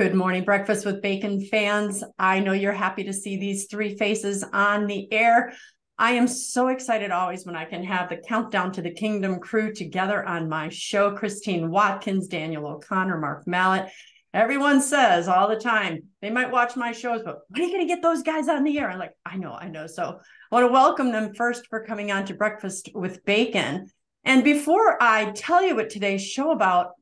Good morning, Breakfast with Bacon fans. I know you're happy to see these three faces on the air. I am so excited always when I can have the countdown to the kingdom crew together on my show. Christine Watkins, Daniel O'Connor, Mark Mallett. Everyone says all the time, they might watch my shows, but when are you going to get those guys on the air? I'm like, I know, I know. So I want to welcome them first for coming on to Breakfast with Bacon. And before I tell you what today's show about,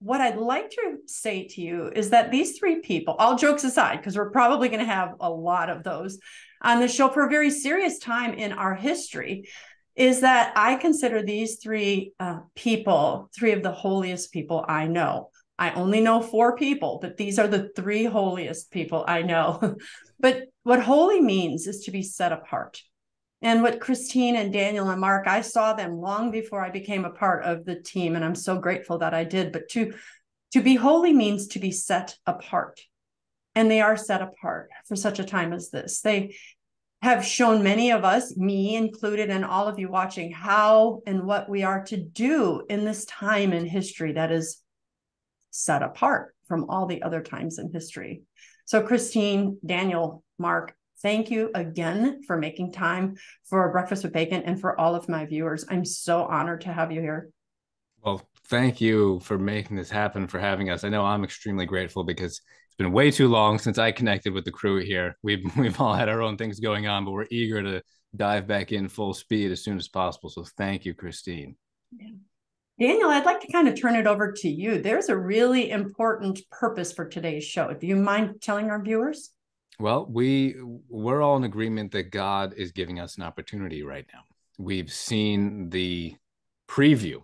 what I'd like to say to you is that these three people, all jokes aside, because we're probably going to have a lot of those on the show for a very serious time in our history, is that I consider these three uh, people three of the holiest people I know. I only know four people, but these are the three holiest people I know. but what holy means is to be set apart. And what Christine and Daniel and Mark, I saw them long before I became a part of the team, and I'm so grateful that I did. But to to be holy means to be set apart, and they are set apart for such a time as this. They have shown many of us, me included, and all of you watching, how and what we are to do in this time in history that is set apart from all the other times in history. So, Christine, Daniel, Mark, Thank you again for making time for Breakfast with Bacon and for all of my viewers. I'm so honored to have you here. Well, thank you for making this happen, for having us. I know I'm extremely grateful because it's been way too long since I connected with the crew here. We've we've all had our own things going on, but we're eager to dive back in full speed as soon as possible. So thank you, Christine. Yeah. Daniel, I'd like to kind of turn it over to you. There's a really important purpose for today's show. Do you mind telling our viewers? Well, we we're all in agreement that God is giving us an opportunity right now. We've seen the preview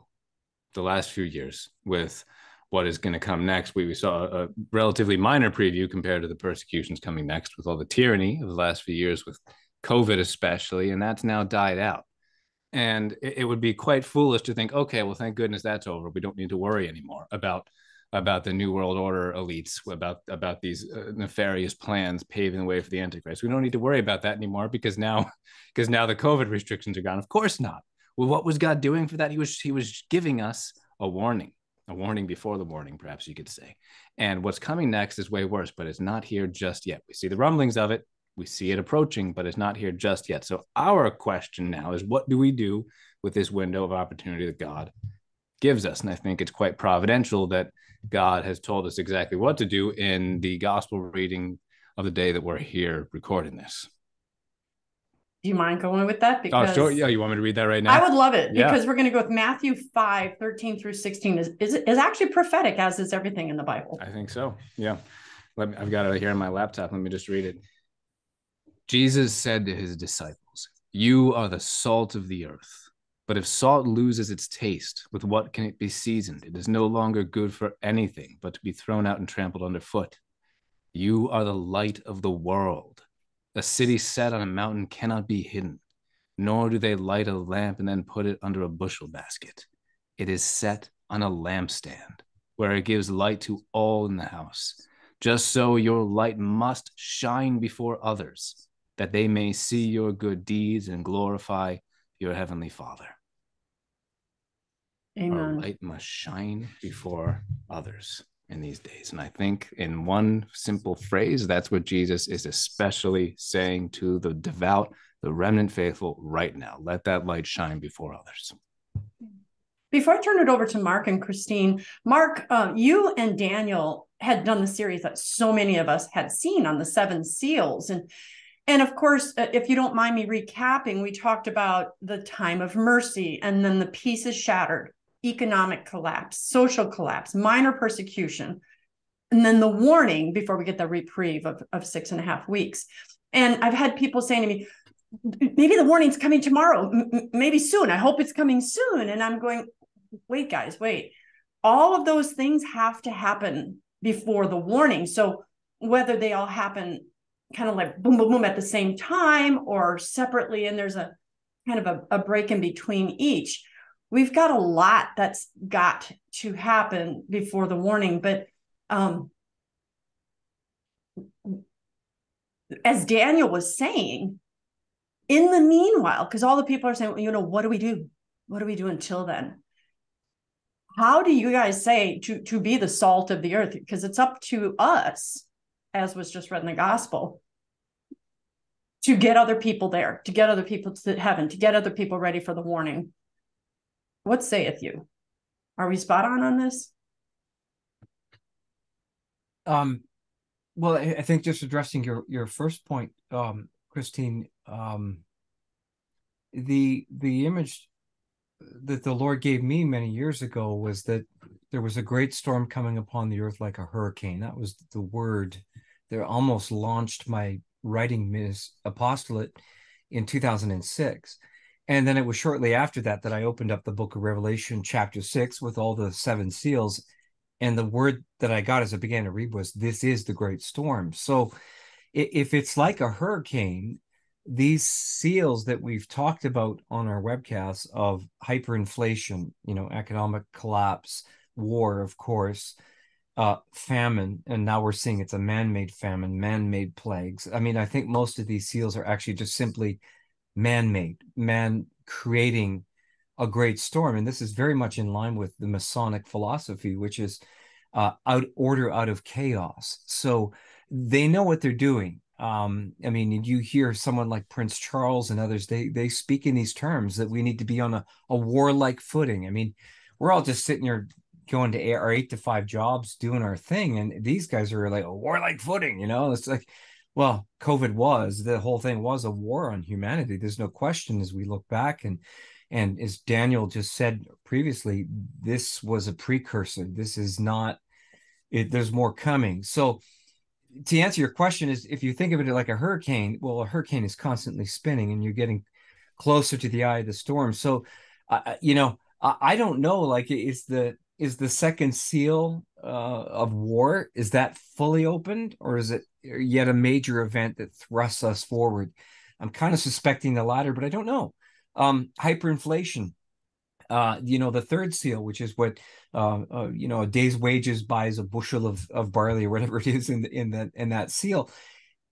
the last few years with what is going to come next. We, we saw a relatively minor preview compared to the persecutions coming next with all the tyranny of the last few years with COVID especially, and that's now died out. And it, it would be quite foolish to think, okay, well, thank goodness that's over. We don't need to worry anymore about about the new world order elites about about these uh, nefarious plans paving the way for the antichrist. We don't need to worry about that anymore because now because now the covid restrictions are gone. Of course not. Well what was god doing for that? He was he was giving us a warning a warning before the warning perhaps you could say. And what's coming next is way worse but it's not here just yet. We see the rumblings of it. We see it approaching but it's not here just yet. So our question now is what do we do with this window of opportunity that god gives us. And I think it's quite providential that God has told us exactly what to do in the gospel reading of the day that we're here recording this. Do you mind going with that? Because oh, sure. Yeah, you want me to read that right now? I would love it yeah. because we're going to go with Matthew 5, 13 through 16 is, is, is actually prophetic, as is everything in the Bible. I think so. Yeah. Let me, I've got it here on my laptop. Let me just read it. Jesus said to his disciples, You are the salt of the earth. But if salt loses its taste, with what can it be seasoned? It is no longer good for anything but to be thrown out and trampled underfoot. You are the light of the world. A city set on a mountain cannot be hidden, nor do they light a lamp and then put it under a bushel basket. It is set on a lampstand, where it gives light to all in the house. Just so your light must shine before others, that they may see your good deeds and glorify your heavenly Father. Amen. Our light must shine before others in these days. And I think in one simple phrase, that's what Jesus is especially saying to the devout, the remnant faithful right now. Let that light shine before others. Before I turn it over to Mark and Christine, Mark, um, you and Daniel had done the series that so many of us had seen on the seven seals. And and of course, uh, if you don't mind me recapping, we talked about the time of mercy and then the peace is shattered economic collapse, social collapse, minor persecution, and then the warning before we get the reprieve of, of six and a half weeks. And I've had people saying to me, maybe the warning's coming tomorrow, M- maybe soon. I hope it's coming soon. And I'm going, wait, guys, wait. All of those things have to happen before the warning. So whether they all happen kind of like boom, boom, boom at the same time or separately, and there's a kind of a, a break in between each we've got a lot that's got to happen before the warning but um as daniel was saying in the meanwhile because all the people are saying well, you know what do we do? What do we do until then? How do you guys say to to be the salt of the earth? Because it's up to us as was just read in the gospel to get other people there to get other people to heaven to get other people ready for the warning what saith you are we spot on on this um well i think just addressing your your first point um christine um the the image that the Lord gave me many years ago was that there was a great storm coming upon the earth like a hurricane. That was the word that almost launched my writing miss apostolate in 2006. And then it was shortly after that that I opened up the book of Revelation, chapter six, with all the seven seals. And the word that I got as I began to read was, This is the great storm. So if it's like a hurricane, these seals that we've talked about on our webcasts of hyperinflation, you know, economic collapse, war, of course, uh, famine, and now we're seeing it's a man-made famine, man-made plagues. I mean, I think most of these seals are actually just simply man-made, man creating a great storm, and this is very much in line with the Masonic philosophy, which is uh, out order out of chaos. So they know what they're doing. Um i mean you hear someone like prince charles and others they they speak in these terms that we need to be on a, a warlike footing. I mean we're all just sitting here going to our eight to five jobs doing our thing. And these guys are like a warlike footing you know? It's like well covid was the whole thing was a war on humanity. There's no question as we look back and and as daniel just said previously this was a precursor. This is not it there's more coming. So to answer your question is if you think of it like a hurricane well a hurricane is constantly spinning and you're getting closer to the eye of the storm. So uh, you know I, I, don't know like is the is the second seal uh, of war is that fully opened or is it yet a major event that thrusts us forward i'm kind of suspecting the latter but i don't know um, hyperinflation uh, you know, the third seal, which is what uh, uh, you know, a day's wages buys a bushel of, of barley or whatever it is in the, in that in that seal.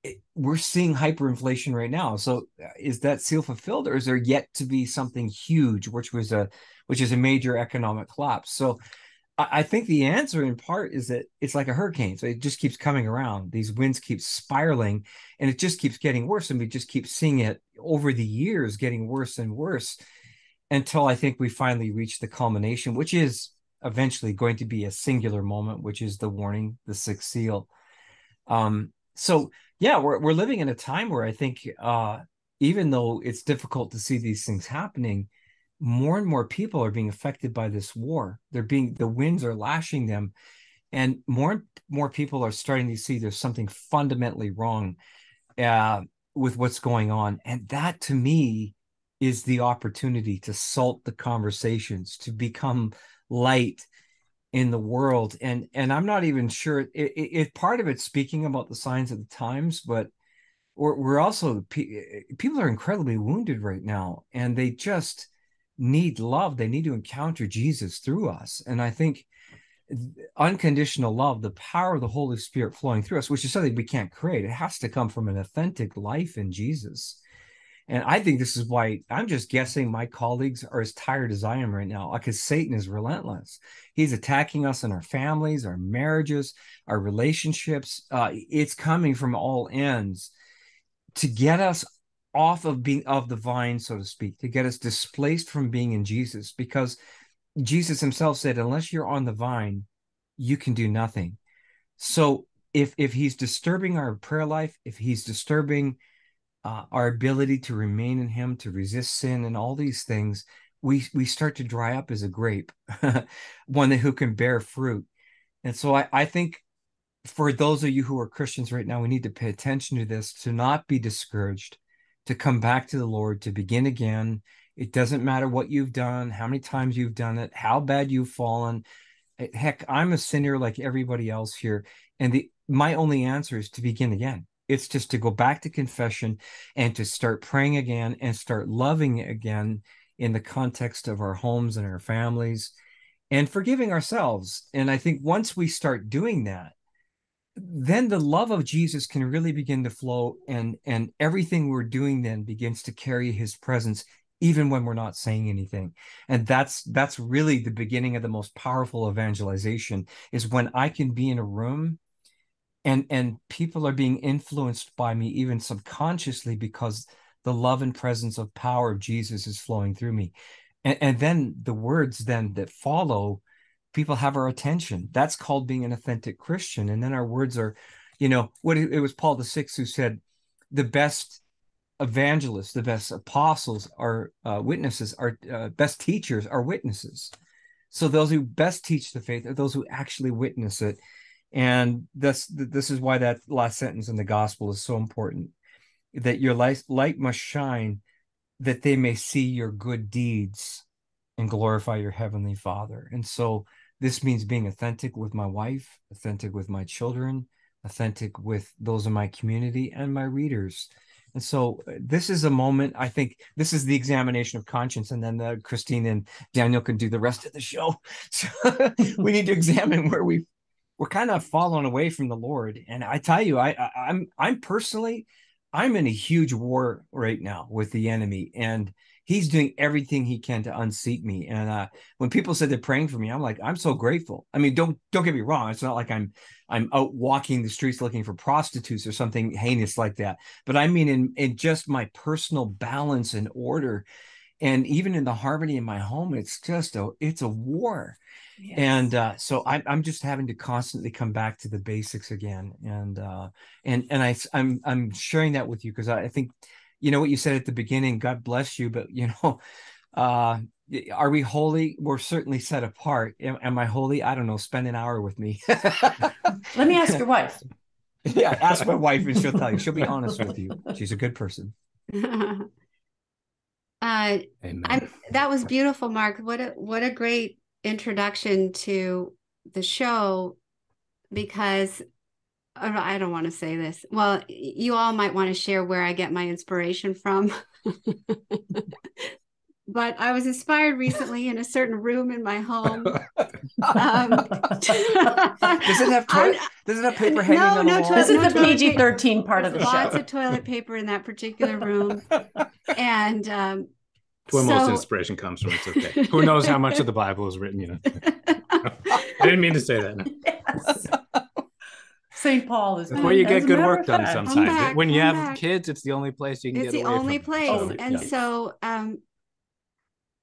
It, we're seeing hyperinflation right now. So, uh, is that seal fulfilled, or is there yet to be something huge, which was a which is a major economic collapse? So, I, think the answer, in part, is that it's like a hurricane. So it just keeps coming around. These winds keep spiraling, and it just keeps getting worse, and we just keep seeing it over the years getting worse and worse until I think we finally reach the culmination, which is eventually going to be a singular moment, which is the warning, the sixth seal. Um, so yeah, we're we're living in a time where I think uh, even though it's difficult to see these things happening, more and more people are being affected by this war. They're being the winds are lashing them, and more and more people are starting to see there's something fundamentally wrong uh, with what's going on, and that to me is the opportunity to salt the conversations, to become light in the world. And and I'm not even sure it, it, it part of it's speaking about the signs of the times, but we're, we're also people are incredibly wounded right now, and they just need love. They need to encounter Jesus through us. And I think unconditional love, the power of the Holy Spirit flowing through us, which is something we can't create. It has to come from an authentic life in Jesus. And I think this is why I'm just guessing my colleagues are as tired as I am right now because Satan is relentless. He's attacking us in our families, our marriages, our relationships. Uh, it's coming from all ends to get us off of being of the vine, so to speak, to get us displaced from being in Jesus because Jesus himself said, unless you're on the vine, you can do nothing. So if if he's disturbing our prayer life, if he's disturbing uh, our ability to remain in him to resist sin and all these things we we start to dry up as a grape one who can bear fruit and so I, I think for those of you who are christians right now we need to pay attention to this to not be discouraged to come back to the lord to begin again. It doesn't matter what you've done how many times you've done it how bad you've fallen. Eh, heck i'm a sinner like everybody else here. And the my only answer is to begin again. It's just to go back to confession and to start praying again and start loving again in the context of our homes and our families and forgiving ourselves. And I think once we start doing that, then the love of Jesus can really begin to flow and and everything we're doing then begins to carry his presence even when we're not saying anything. And that's that's really the beginning of the most powerful evangelization is when i can be in a room and and people are being influenced by me even subconsciously because the love and presence of power of jesus is flowing through me. And, and then the words then that follow people have our attention. That's called being an authentic christian. And then our words are you know what it, was paul the sixth who said the best evangelists the best apostles are uh, witnesses our uh, best teachers are witnesses. So those who best teach the faith are those who actually witness it. And this this is why that last sentence in the gospel is so important that your light, light must shine that they may see your good deeds and glorify your heavenly father. And so this means being authentic with my wife authentic with my children authentic with those in my community and my readers. And so uh, this is a moment i think this is the examination of conscience and then uh, christine and daniel can do the rest of the show. So we need to examine where we we're kind of falling away from the Lord. And I tell you, I, I I'm I'm personally I'm in a huge war right now with the enemy, and he's doing everything he can to unseat me. And uh, when people say they're praying for me, I'm like, I'm so grateful. I mean, don't don't get me wrong. It's not like I'm I'm out walking the streets looking for prostitutes or something heinous like that. But I mean, in in just my personal balance and order, and even in the harmony in my home, it's just a it's a war. Yes. And uh, so I'm I'm just having to constantly come back to the basics again, and uh, and and I I'm I'm sharing that with you because I, I think, you know what you said at the beginning. God bless you, but you know, uh, are we holy? We're certainly set apart. Am, am I holy? I don't know. Spend an hour with me. Let me ask your wife. yeah, ask my wife and she'll tell you. She'll be honest with you. She's a good person. uh, I'm, that was beautiful, Mark. What a what a great introduction to the show because I don't want to say this. Well, you all might want to share where I get my inspiration from. but I was inspired recently in a certain room in my home. Um, does it have toilet? Does it have paper hanging no, on no, the wall? This is no the PG thirteen part of the lots show. Lots of toilet paper in that particular room, and um, where so, most inspiration comes from. It's okay. Who knows how much of the Bible is written? You know, I didn't mean to say that. No. Yes. St. Paul is where you get good work done. Sometimes back, when you have back. kids, it's the only place you can it's get. It's the only place, oh, and yeah. so um,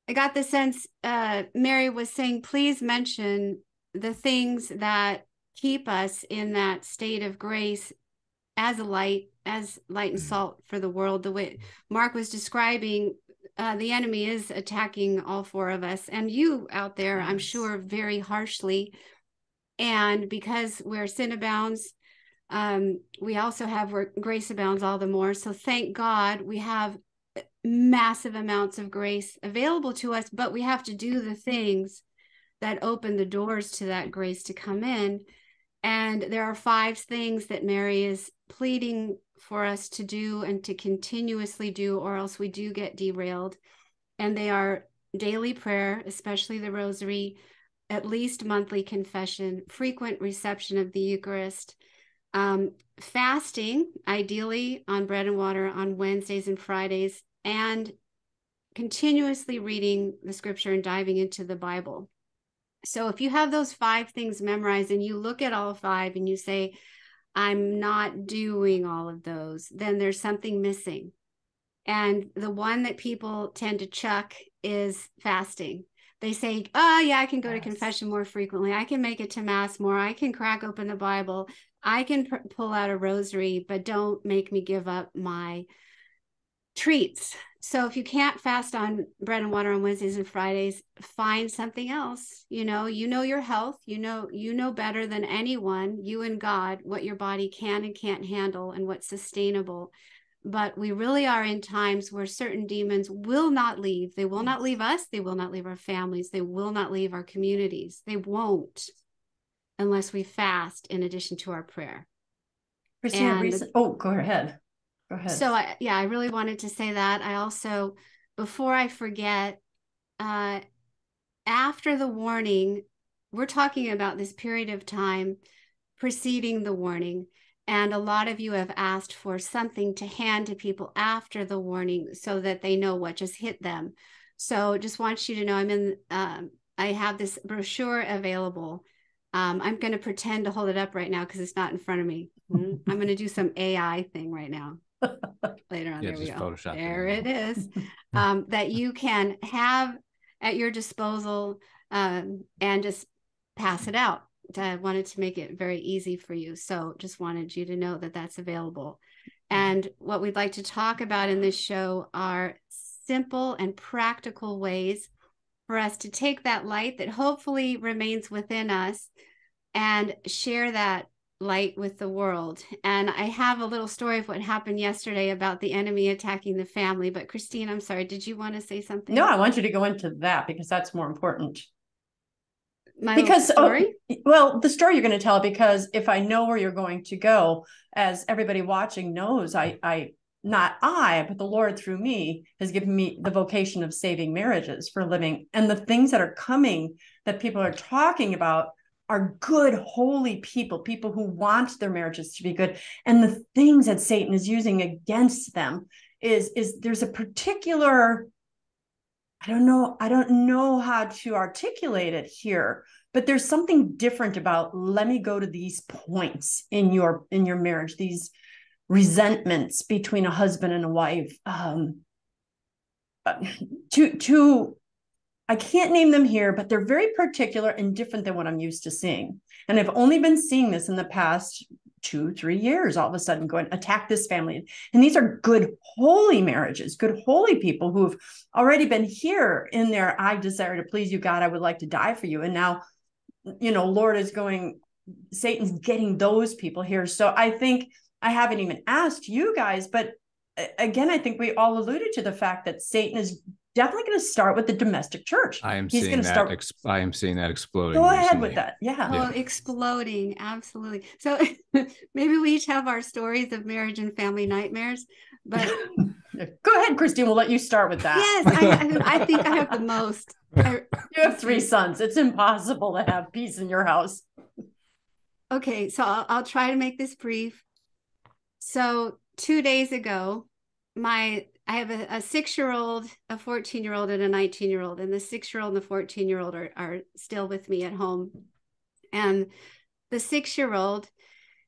I got the sense uh, Mary was saying, please mention the things that keep us in that state of grace as a light as light and mm. salt for the world the way mark was describing uh, the enemy is attacking all four of us and you out there. I'm sure, very harshly. And because where sin abounds, um, we also have where grace abounds all the more. So thank God we have massive amounts of grace available to us, but we have to do the things that open the doors to that grace to come in. And there are five things that Mary is pleading for us to do and to continuously do, or else we do get derailed. And they are daily prayer, especially the rosary, at least monthly confession, frequent reception of the Eucharist, um, fasting, ideally on bread and water on Wednesdays and Fridays, and continuously reading the scripture and diving into the Bible. So if you have those five things memorized and you look at all five and you say, I'm not doing all of those, then there's something missing. And the one that people tend to chuck is fasting. They say, Oh, yeah, I can go yes. to confession more frequently. I can make it to Mass more. I can crack open the Bible. I can pr- pull out a rosary, but don't make me give up my treats. So if you can't fast on bread and water on Wednesdays and Fridays, find something else. You know, you know your health. You know, you know better than anyone, you and God, what your body can and can't handle and what's sustainable. But we really are in times where certain demons will not leave. They will not leave us. They will not leave our families. They will not leave our communities. They won't unless we fast in addition to our prayer. Christina, recent- oh, go ahead. Go ahead. So I, yeah, I really wanted to say that. I also, before I forget, uh, after the warning, we're talking about this period of time preceding the warning. And a lot of you have asked for something to hand to people after the warning so that they know what just hit them. So just want you to know I'm in, um, I have this brochure available. Um, I'm going to pretend to hold it up right now because it's not in front of me. Hmm? I'm going to do some AI thing right now. Later on, Yeah, there we just go. Photoshop it There in. it is. Um, that you can have at your disposal um, and just pass it out. I wanted to make it very easy for you. So just wanted you to know that that's available. Mm-hmm. And what we'd like to talk about in this show are simple and practical ways for us to take that light that hopefully remains within us and share that light with the world. And I have a little story of what happened yesterday about the enemy attacking the family. But Christine, I'm sorry, did you want to say something? No, I want you to go into that because that's more important. My because oh, story. well, the story you're going to tell because if I know where you're going to go, as everybody watching knows, I I not I, but the Lord through me has given me the vocation of saving marriages for a living. And the things that are coming that people are talking about are good, holy people, people who want their marriages to be good. And the things that Satan is using against them is is there's a particular I don't know, I don't know how to articulate it here, but there's something different about let me go to these points in your in your marriage, these resentments between a husband and a wife. Um uh, to to I can't name them here, but they're very particular and different than what I'm used to seeing. And I've only been seeing this in the past two, three years, all of a sudden going attack this family. And these are good, holy marriages, good, holy people who've already been here in their I desire to please you, God. I would like to die for you. And now, you know, Lord is going, Satan's getting those people here. So I think I haven't even asked you guys, but again, I think we all alluded to the fact that Satan is definitely going to start with the domestic church. I am He's seeing gonna that. start- ex- I am seeing that exploding. Go ahead with that. Yeah. Oh, exploding. Absolutely. So maybe we each have our stories of marriage and family nightmares. But Go ahead, Christine. We'll let you start with that. yes, I, I, I think I have the most. I, You have three sons. It's impossible to have peace in your house. okay, so I'll, I'll try to make this brief. So two days ago, my I have a, a six-year-old, a 14-year-old, and a 19-year-old, and the six-year-old and the 14-year-old are, are still with me at home. And the six-year-old,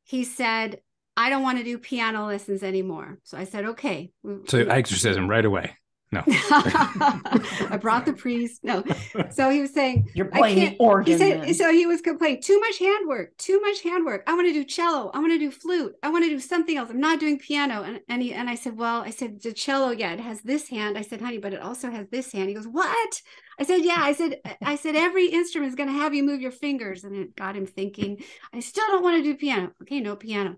he said, I don't want to do piano lessons anymore. So I said, okay. So exorcism right away. No. I brought the priest. No. So he was saying, You're playing the can't- organ. he said, then. so he was complaining, too much handwork, too much handwork. I want to do cello. I want to do flute. I want to do something else. I'm not doing piano. And and he and I said, well, I said the cello, yeah, it has this hand. I said, honey, but it also has this hand. He goes, what? I said, yeah. I said, I said every instrument is going to have you move your fingers, and it got him thinking. I still don't want to do piano. Okay, no piano.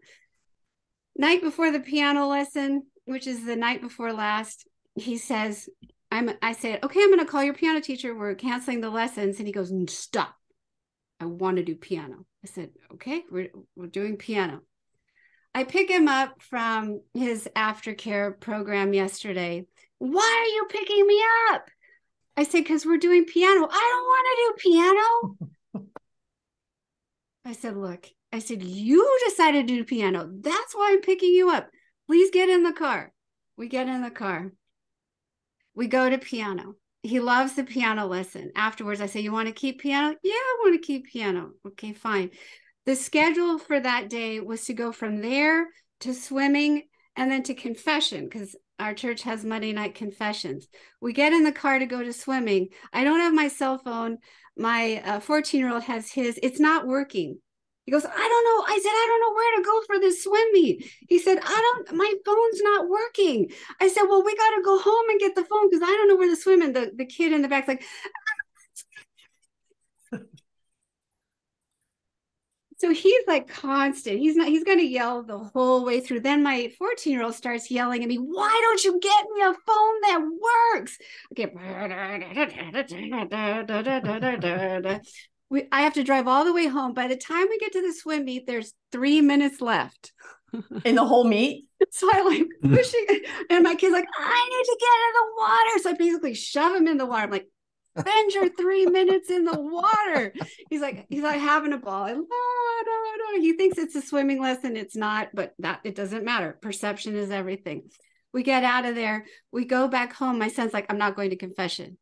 Night before the piano lesson, which is the night before last, he says, I'm I said, okay, I'm gonna call your piano teacher. We're canceling the lessons. And he goes, stop. I want to do piano. I said, okay, we're we're doing piano. I pick him up from his aftercare program yesterday. Why are you picking me up? I said, because we're doing piano. I don't want to do piano. I said, look, I said, you decided to do piano. That's why I'm picking you up. Please get in the car. We get in the car we go to piano. He loves the piano lesson. Afterwards, I say, You want to keep piano? Yeah, I want to keep piano. Okay, fine. The schedule for that day was to go from there to swimming and then to confession because our church has Monday night confessions. We get in the car to go to swimming. I don't have my cell phone. My uh, 14 year old has his. It's not working. He goes, I don't know. I said, I don't know where to go for this swim meet. He said, I don't, my phone's not working. I said, well, we got to go home and get the phone because I don't know where to swim. And the, the kid in the back's like, so he's like constant. He's not, he's going to yell the whole way through. Then my 14 year old starts yelling at me, why don't you get me a phone that works? Okay. We, I have to drive all the way home. By the time we get to the swim meet, there's three minutes left. in the whole meet. So I like mm-hmm. pushing, and my kid's like, I need to get in the water. So I basically shove him in the water. I'm like, spend your three minutes in the water. He's like, he's like having a ball. I, "La, da, no, no. He thinks it's a swimming lesson. It's not, but that it doesn't matter. Perception is everything. We get out of there. We go back home. My son's like, I'm not going to confession.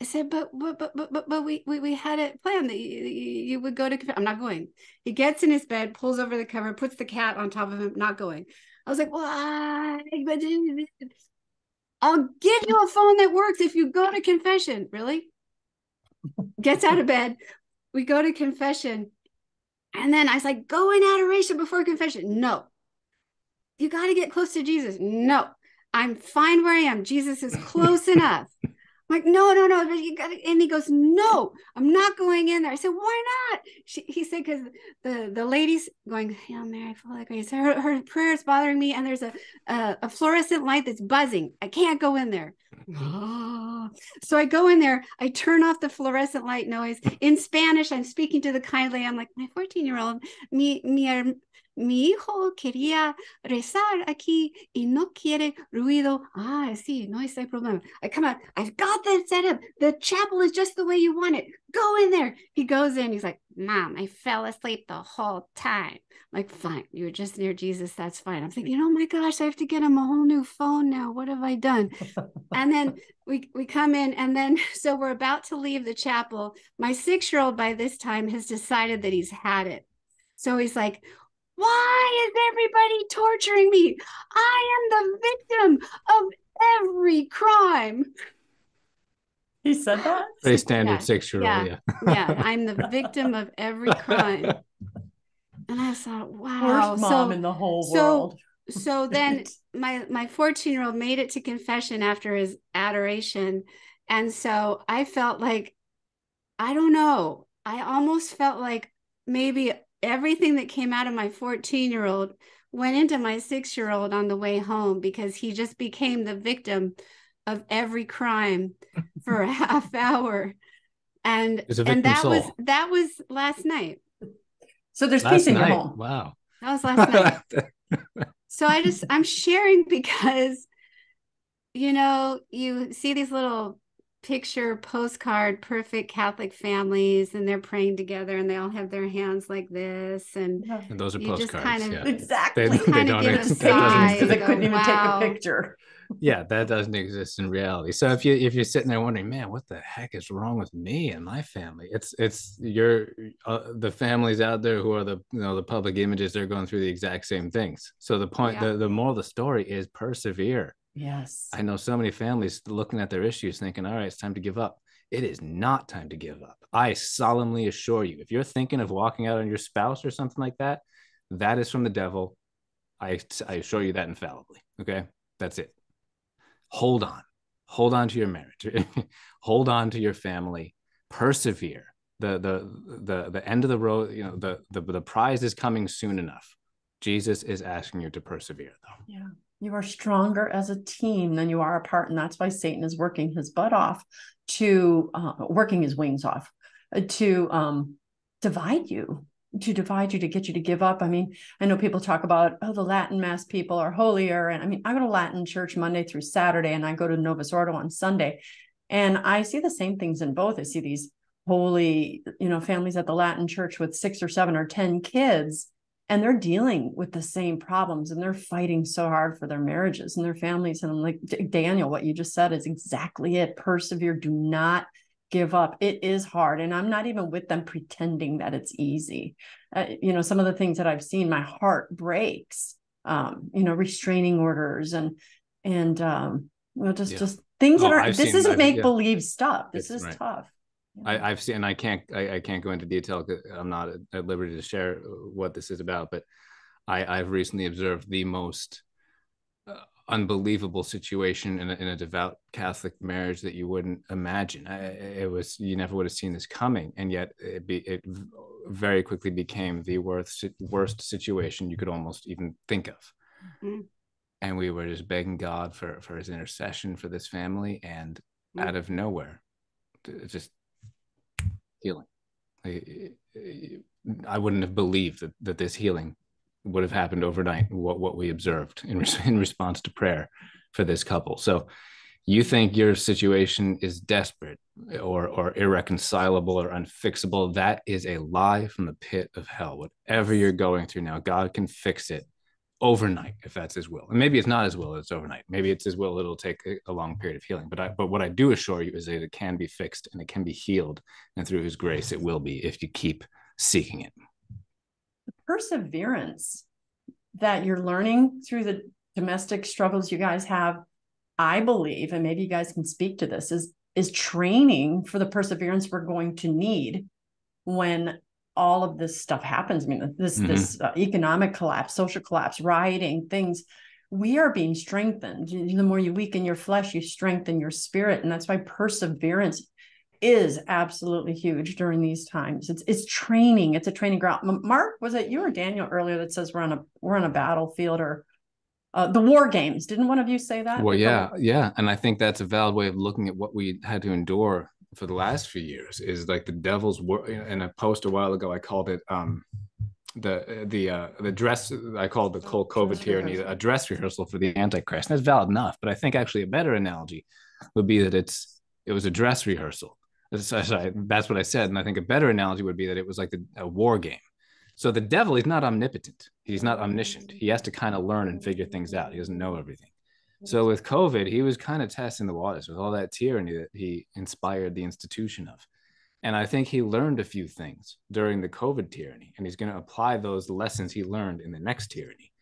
I said, but but but but but, we, we we had it planned that you, you would go to. I'm not going. He gets in his bed, pulls over the cover, puts the cat on top of him. Not going. I was like, why? I'll give you a phone that works if you go to confession. Really? Gets out of bed. We go to confession. And then I was like, go in adoration before confession. No. You got to get close to Jesus. No. I'm fine where I am. Jesus is close enough. I'm like, no, no, no, but you got to, and he goes, no, I'm not going in there. I said, why not? She, he said, because the the lady's going, Hail Mary, full of grace. Her, her prayer is bothering me, and there's a, a, a fluorescent light that's buzzing. I can't go in there. so I go in there. I turn off the fluorescent light noise in Spanish. I'm speaking to the kindly. I'm like, my 14 year old, me, me, mi hijo quería rezar aquí y no quiere ruido. Ah, sí, no es hay problema. I come out, I've got that set up. The chapel is just the way you want it. Go in there. He goes in, he's like, Mom, I fell asleep the whole time. I'm like, fine, you were just near Jesus. That's fine. I'm thinking, oh my gosh, I have to get him a whole new phone now. What have I done? and then we we come in, and then so we're about to leave the chapel. My six-year-old by this time has decided that he's had it. So he's like, why is everybody torturing me? I am the victim of every crime. He said that? Very standard yeah. six year old. Yeah. yeah. I'm the victim of every crime. And I thought, wow. Worst mom so, in the whole so, world. so then my my 14 year old made it to confession after his adoration. And so I felt like, I don't know. I almost felt like maybe everything that came out of my 14 year old went into my six year old on the way home because he just became the victim of every crime for a half hour. And and that soul. was that was last night. So there's last peace in night. your home. Wow. That was last night. So i just i'm sharing because you know you see these little picture postcard perfect catholic families and they're praying together and they all have their hands like this and, and those are postcards kind of, yeah. exactly. They, they don't exist because they couldn't even wow. take a picture. Yeah that doesn't exist in reality. So if you if you're sitting there wondering man what the heck is wrong with me and my family? It's it's you're uh, the families out there who are the you know the public images they're going through the exact same things. So the point yeah. the, the moral of the story is persevere Yes. I know so many families looking at their issues thinking, all right, it's time to give up. It is not time to give up. I solemnly assure you, if you're thinking of walking out on your spouse or something like that, that is from the devil. I, I assure you that infallibly. Okay. That's it. Hold on. Hold on to your marriage. Hold on to your family. Persevere. The, the the the end of the road, you know, the, the the prize is coming soon enough. Jesus is asking you to persevere though. Yeah. You are stronger as a team than you are apart. And that's why Satan is working his butt off to uh, working his wings off uh, to um, divide you, to divide you, to get you to give up. I mean, I know people talk about, oh, the Latin mass people are holier. And I mean, I go to Latin church Monday through Saturday and I go to Novus Ordo on Sunday. And I see the same things in both. I see these holy, you know, families at the Latin church with six or seven or 10 kids and they're dealing with the same problems and they're fighting so hard for their marriages and their families. And I'm like Daniel what you just said is exactly it. Persevere. Do not give up. It is hard and I'm not even with them pretending that it's easy. Uh, you know some of the things that I've seen my heart breaks um, you know restraining orders and and um well just yeah. just things oh, that are I've this isn't make believe yeah. stuff. This it's, is right. tough I, have seen, and I can't, I, I can't go into detail. because I'm not at liberty to share what this is about, but I, I've recently observed the most uh, unbelievable situation in a, in a devout Catholic marriage that you wouldn't imagine. I, it was you never would have seen this coming, and yet it, be, it very quickly became the worst worst situation you could almost even think of. Mm-hmm. And we were just begging God for for His intercession for this family, and mm-hmm. out of nowhere, just healing. I, I wouldn't have believed that, that this healing would have happened overnight. What what we observed in in response to prayer for this couple. So you think your situation is desperate or or irreconcilable or unfixable that is a lie from the pit of hell whatever you're going through now god can fix it overnight if that's his will. And maybe it's not his will it's overnight. Maybe it's his will it'll take a, a long period of healing. But i but what i do assure you is that it can be fixed and it can be healed. And through his grace it will be if you keep seeking it. The perseverance that you're learning through the domestic struggles you guys have I believe, and maybe you guys can speak to this, is is training for the perseverance we're going to need when all of this stuff happens. I mean, this mm-hmm. this uh, economic collapse, social collapse, rioting, things. We are being strengthened. The more you weaken your flesh, you strengthen your spirit, and that's why perseverance is absolutely huge during these times. It's it's training. It's a training ground. Mark, was it you or Daniel earlier that says we're on a we're on a battlefield or uh, the war games. Didn't one of you say that? Well, yeah, yeah, and I think that's a valid way of looking at what we had to endure for the last few years. Is like the devil's work. In a post a while ago, I called it um, the the uh, the dress. I called the cold COVID tyranny a dress rehearsal for the Antichrist. And that's valid enough, but I think actually a better analogy would be that it's it was a dress rehearsal. That's what I said, and I think a better analogy would be that it was like the, a war game so the devil is not omnipotent. He's not omniscient. He has to kind of learn and figure things out. He doesn't know everything. So with COVID, he was kind of testing the waters with all that tyranny that he inspired the institution of. And I think he learned a few things during the COVID tyranny, and he's going to apply those lessons he learned in the next tyranny.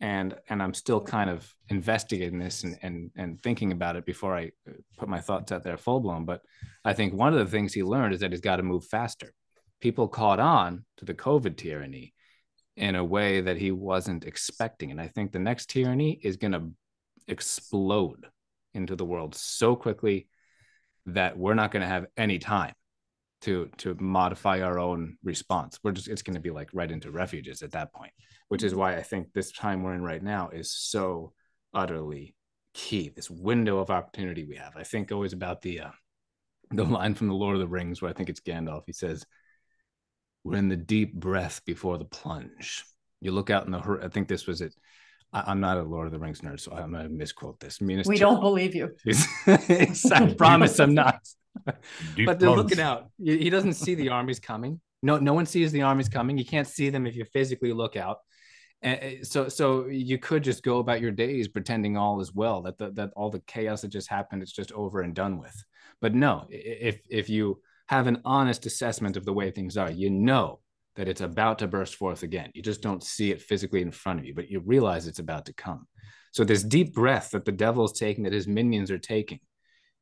And and I'm still kind of investigating this and and and thinking about it before I uh, put my thoughts out there full blown. But I think one of the things he learned is that he's got to move faster people caught on to the COVID tyranny in a way that he wasn't expecting. And I think the next tyranny is going to explode into the world so quickly that we're not going to have any time to to modify our own response. We're just it's going to be like right into refuges at that point, which is why I think this time we're in right now is so utterly key. This window of opportunity we have. I think always about the uh, the line from the Lord of the Rings where I think it's Gandalf. He says, we're in the deep breath before the plunge. You look out in the, I think this was it. I, am not a Lord of the Rings nerd, so I'm going to misquote this. I mean, we don't believe you. I promise I'm not. Deep but they're plunge. looking out. He doesn't see the armies coming. No, no one sees the armies coming. You can't see them if you physically look out. And so, so you could just go about your days pretending all is well. That the, that all the chaos that just happened is just over and done with. But no, if if you have an honest assessment of the way things are. You know that it's about to burst forth again. You just don't see it physically in front of you, but you realize it's about to come. So, this deep breath that the devil is taking, that his minions are taking,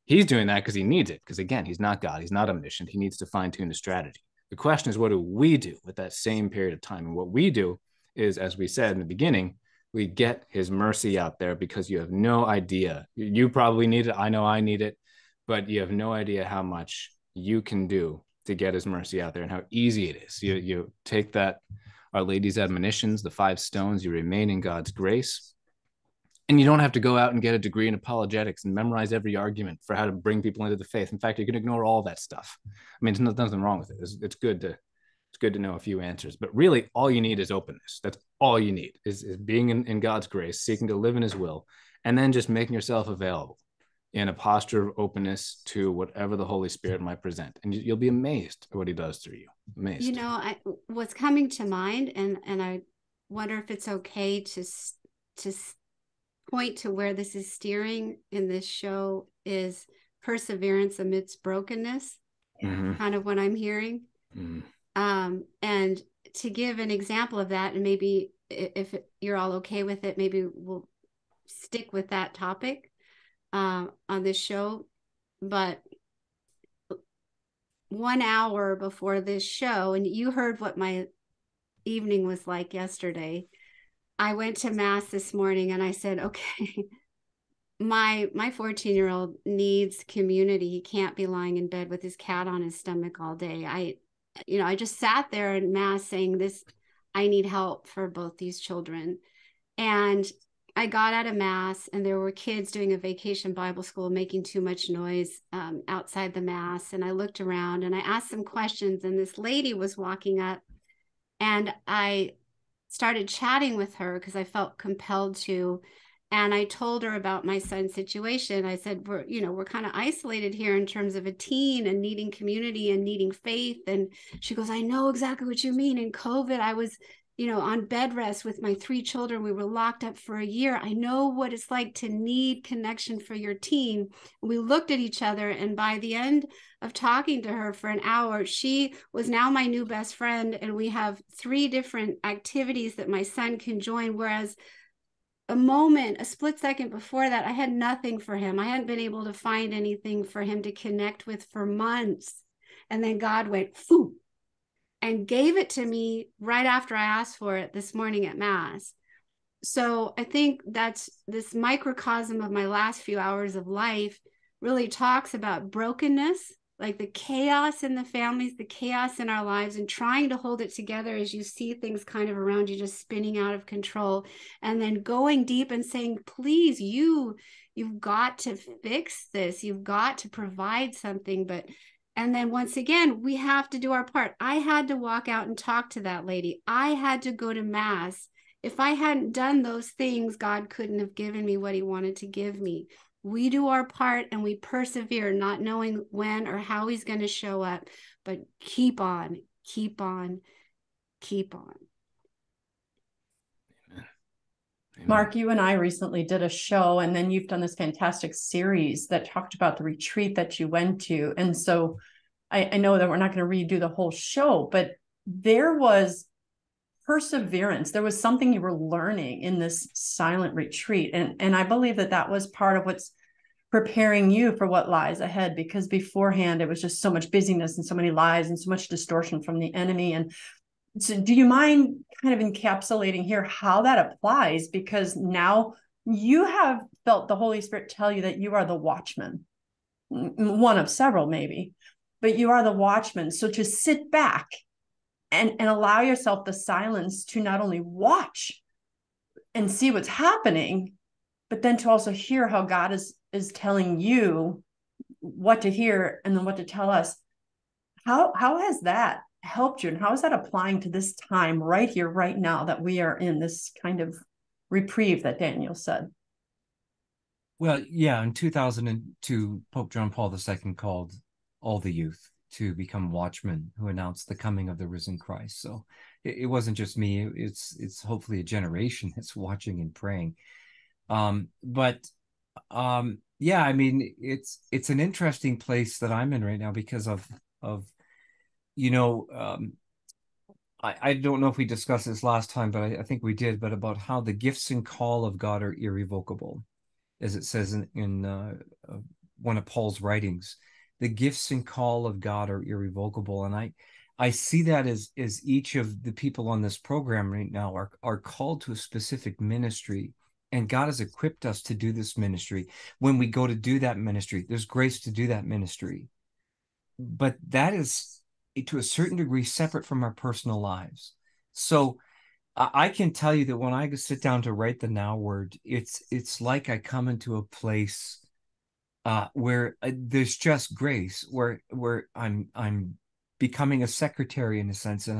he's doing that because he needs it. Because again, he's not God, he's not omniscient. He needs to fine tune the strategy. The question is, what do we do with that same period of time? And what we do is, as we said in the beginning, we get his mercy out there because you have no idea. You probably need it. I know I need it, but you have no idea how much you can do to get his mercy out there and how easy it is. You, you take that, Our Lady's admonitions, the five stones, you remain in God's grace. And you don't have to go out and get a degree in apologetics and memorize every argument for how to bring people into the faith. In fact, you can ignore all that stuff. I mean, there's nothing wrong with it. It's, it's good to it's good to know a few answers. But really, all you need is openness. That's all you need is, is being in, in God's grace, seeking to live in His will, and then just making yourself available in a posture of openness to whatever the Holy Spirit might present. And you'll be amazed at what he does through you. Amazed. You know, I, what's coming to mind, and, and I wonder if it's okay to, to point to where this is steering in this show is perseverance amidst brokenness, mm-hmm. kind of what I'm hearing. Mm-hmm. Um, and to give an example of that, and maybe if you're all okay with it, maybe we'll stick with that topic um, on this show, but one hour before this show, and you heard what my evening was like yesterday. I went to mass this morning and I said, okay, my my 14 year old needs community. He can't be lying in bed with his cat on his stomach all day. I, you know, I just sat there in mass saying this, I need help for both these children. And I got out of mass and there were kids doing a vacation Bible school making too much noise um, outside the mass. And I looked around and I asked some questions, and this lady was walking up, and I started chatting with her because I felt compelled to. and I told her about my son's situation. I said, we're, you know, we're kind of isolated here in terms of a teen and needing community and needing faith. And she goes, I know exactly what you mean. In COVID, I was, you know, on bed rest with my three children. We were locked up for a year. I know what it's like to need connection for your teen. We looked at each other, and by the end of talking to her for an hour, she was now my new best friend. And we have three different activities that my son can join. Whereas a moment, a split second before that, I had nothing for him. I hadn't been able to find anything for him to connect with for months. And then God went, foo, and gave it to me right after I asked for it this morning at Mass. So I think that's this microcosm of my last few hours of life really talks about brokenness like the chaos in the families, the chaos in our lives, and trying to hold it together as you see things kind of around you just spinning out of control. And then going deep and saying, please, you, you've got to fix this. You've got to provide something. But and then once again, we have to do our part. I had to walk out and talk to that lady. I had to go to mass. If I hadn't done those things, God couldn't have given me what he wanted to give me we do our part and we persevere, not knowing when or how he's going to show up, but keep on, keep on, keep on. Amen. Mark, you and I recently did a show, and then you've done this fantastic series that talked about the retreat that you went to. And so I, I know that we're not going to redo the whole show, but there was perseverance. There was something you were learning in this silent retreat. And and i believe that that was part of what's preparing you for what lies ahead because beforehand it was just so much busyness and so many lies and so much distortion from the enemy. And so do you mind kind of encapsulating here how that applies? Because now you have felt the holy spirit tell you that you are the watchman one of several maybe but you are the watchman. So to sit back and and allow yourself the silence to not only watch and see what's happening but then to also hear how god is is telling you what to hear and then what to tell us. How how has that helped you and how is that applying to this time right here right now that we are in this kind of reprieve that daniel said well yeah in 2002 pope john paul ii called all the youth to become watchmen who announced the coming of the risen Christ. So it, it wasn't just me; it's it's hopefully a generation that's watching and praying. Um, but um, yeah, I mean, it's it's an interesting place that I'm in right now because of of you know. Um, I, I don't know if we discussed this last time, but I, I think we did. But about how the gifts and call of God are irrevocable, as it says in, in uh, uh, one of Paul's writings the gifts and call of God are irrevocable. And I I see that as as each of the people on this program right now are are called to a specific ministry. And God has equipped us to do this ministry. When we go to do that ministry, there's grace to do that ministry. But that is to a certain degree separate from our personal lives. So I can tell you that when I sit down to write the now word, it's it's like I come into a place uh, where uh, there's just grace, where where I'm I'm becoming a secretary in a sense, and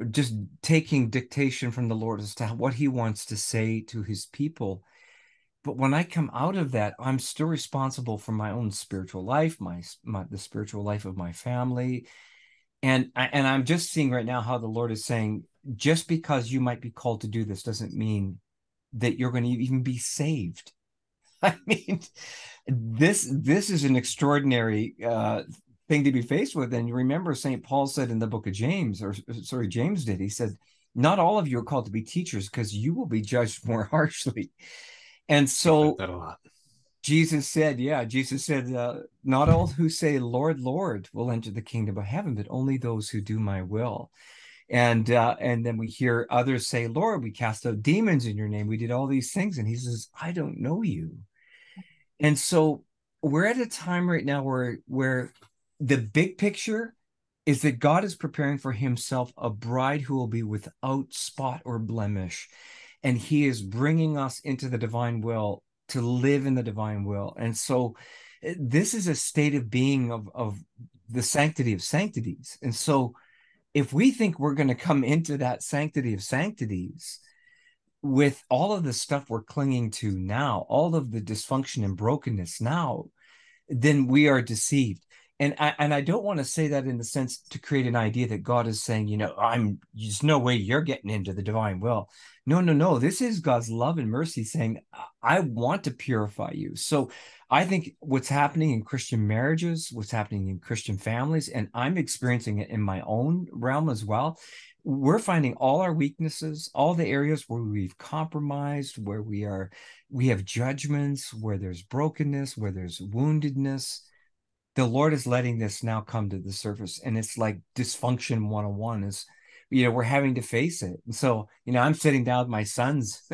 I'm just taking dictation from the Lord as to what He wants to say to His people. But when I come out of that, I'm still responsible for my own spiritual life, my, my the spiritual life of my family, and and I'm just seeing right now how the Lord is saying, just because you might be called to do this doesn't mean that you're going to even be saved. I mean, this this is an extraordinary uh, thing to be faced with. And you remember St. Paul said in the book of James, or sorry, James did, he said, Not all of you are called to be teachers because you will be judged more harshly. And so that a lot. Jesus said, yeah, Jesus said, uh, not all who say, Lord, Lord, will enter the kingdom of heaven, but only those who do my will. And uh, and then we hear others say, Lord, we cast out demons in your name. We did all these things. And he says, I don't know you. And so we're at a time right now where where the big picture is that God is preparing for himself a bride who will be without spot or blemish. And he is bringing us into the divine will to live in the divine will. And so eh, this is a state of being of, of the sanctity of sanctities. And so if we think we're going to come into that sanctity of sanctities, with all of the stuff we're clinging to now, all of the dysfunction and brokenness now, then we are deceived. And I, and I don't want to say that in the sense to create an idea that God is saying, you know, I'm there's no way you're getting into the divine will. No, no, no. This is God's love and mercy saying, I want to purify you. So I think what's happening in Christian marriages, what's happening in Christian families, and I'm experiencing it in my own realm as well. We're finding all our weaknesses, all the areas where we've compromised, where we are, we have judgments, where there's brokenness, where there's woundedness. The Lord is letting this now come to the surface. And it's like dysfunction 101 is you know we're having to face it. And so you know i'm sitting down with my sons.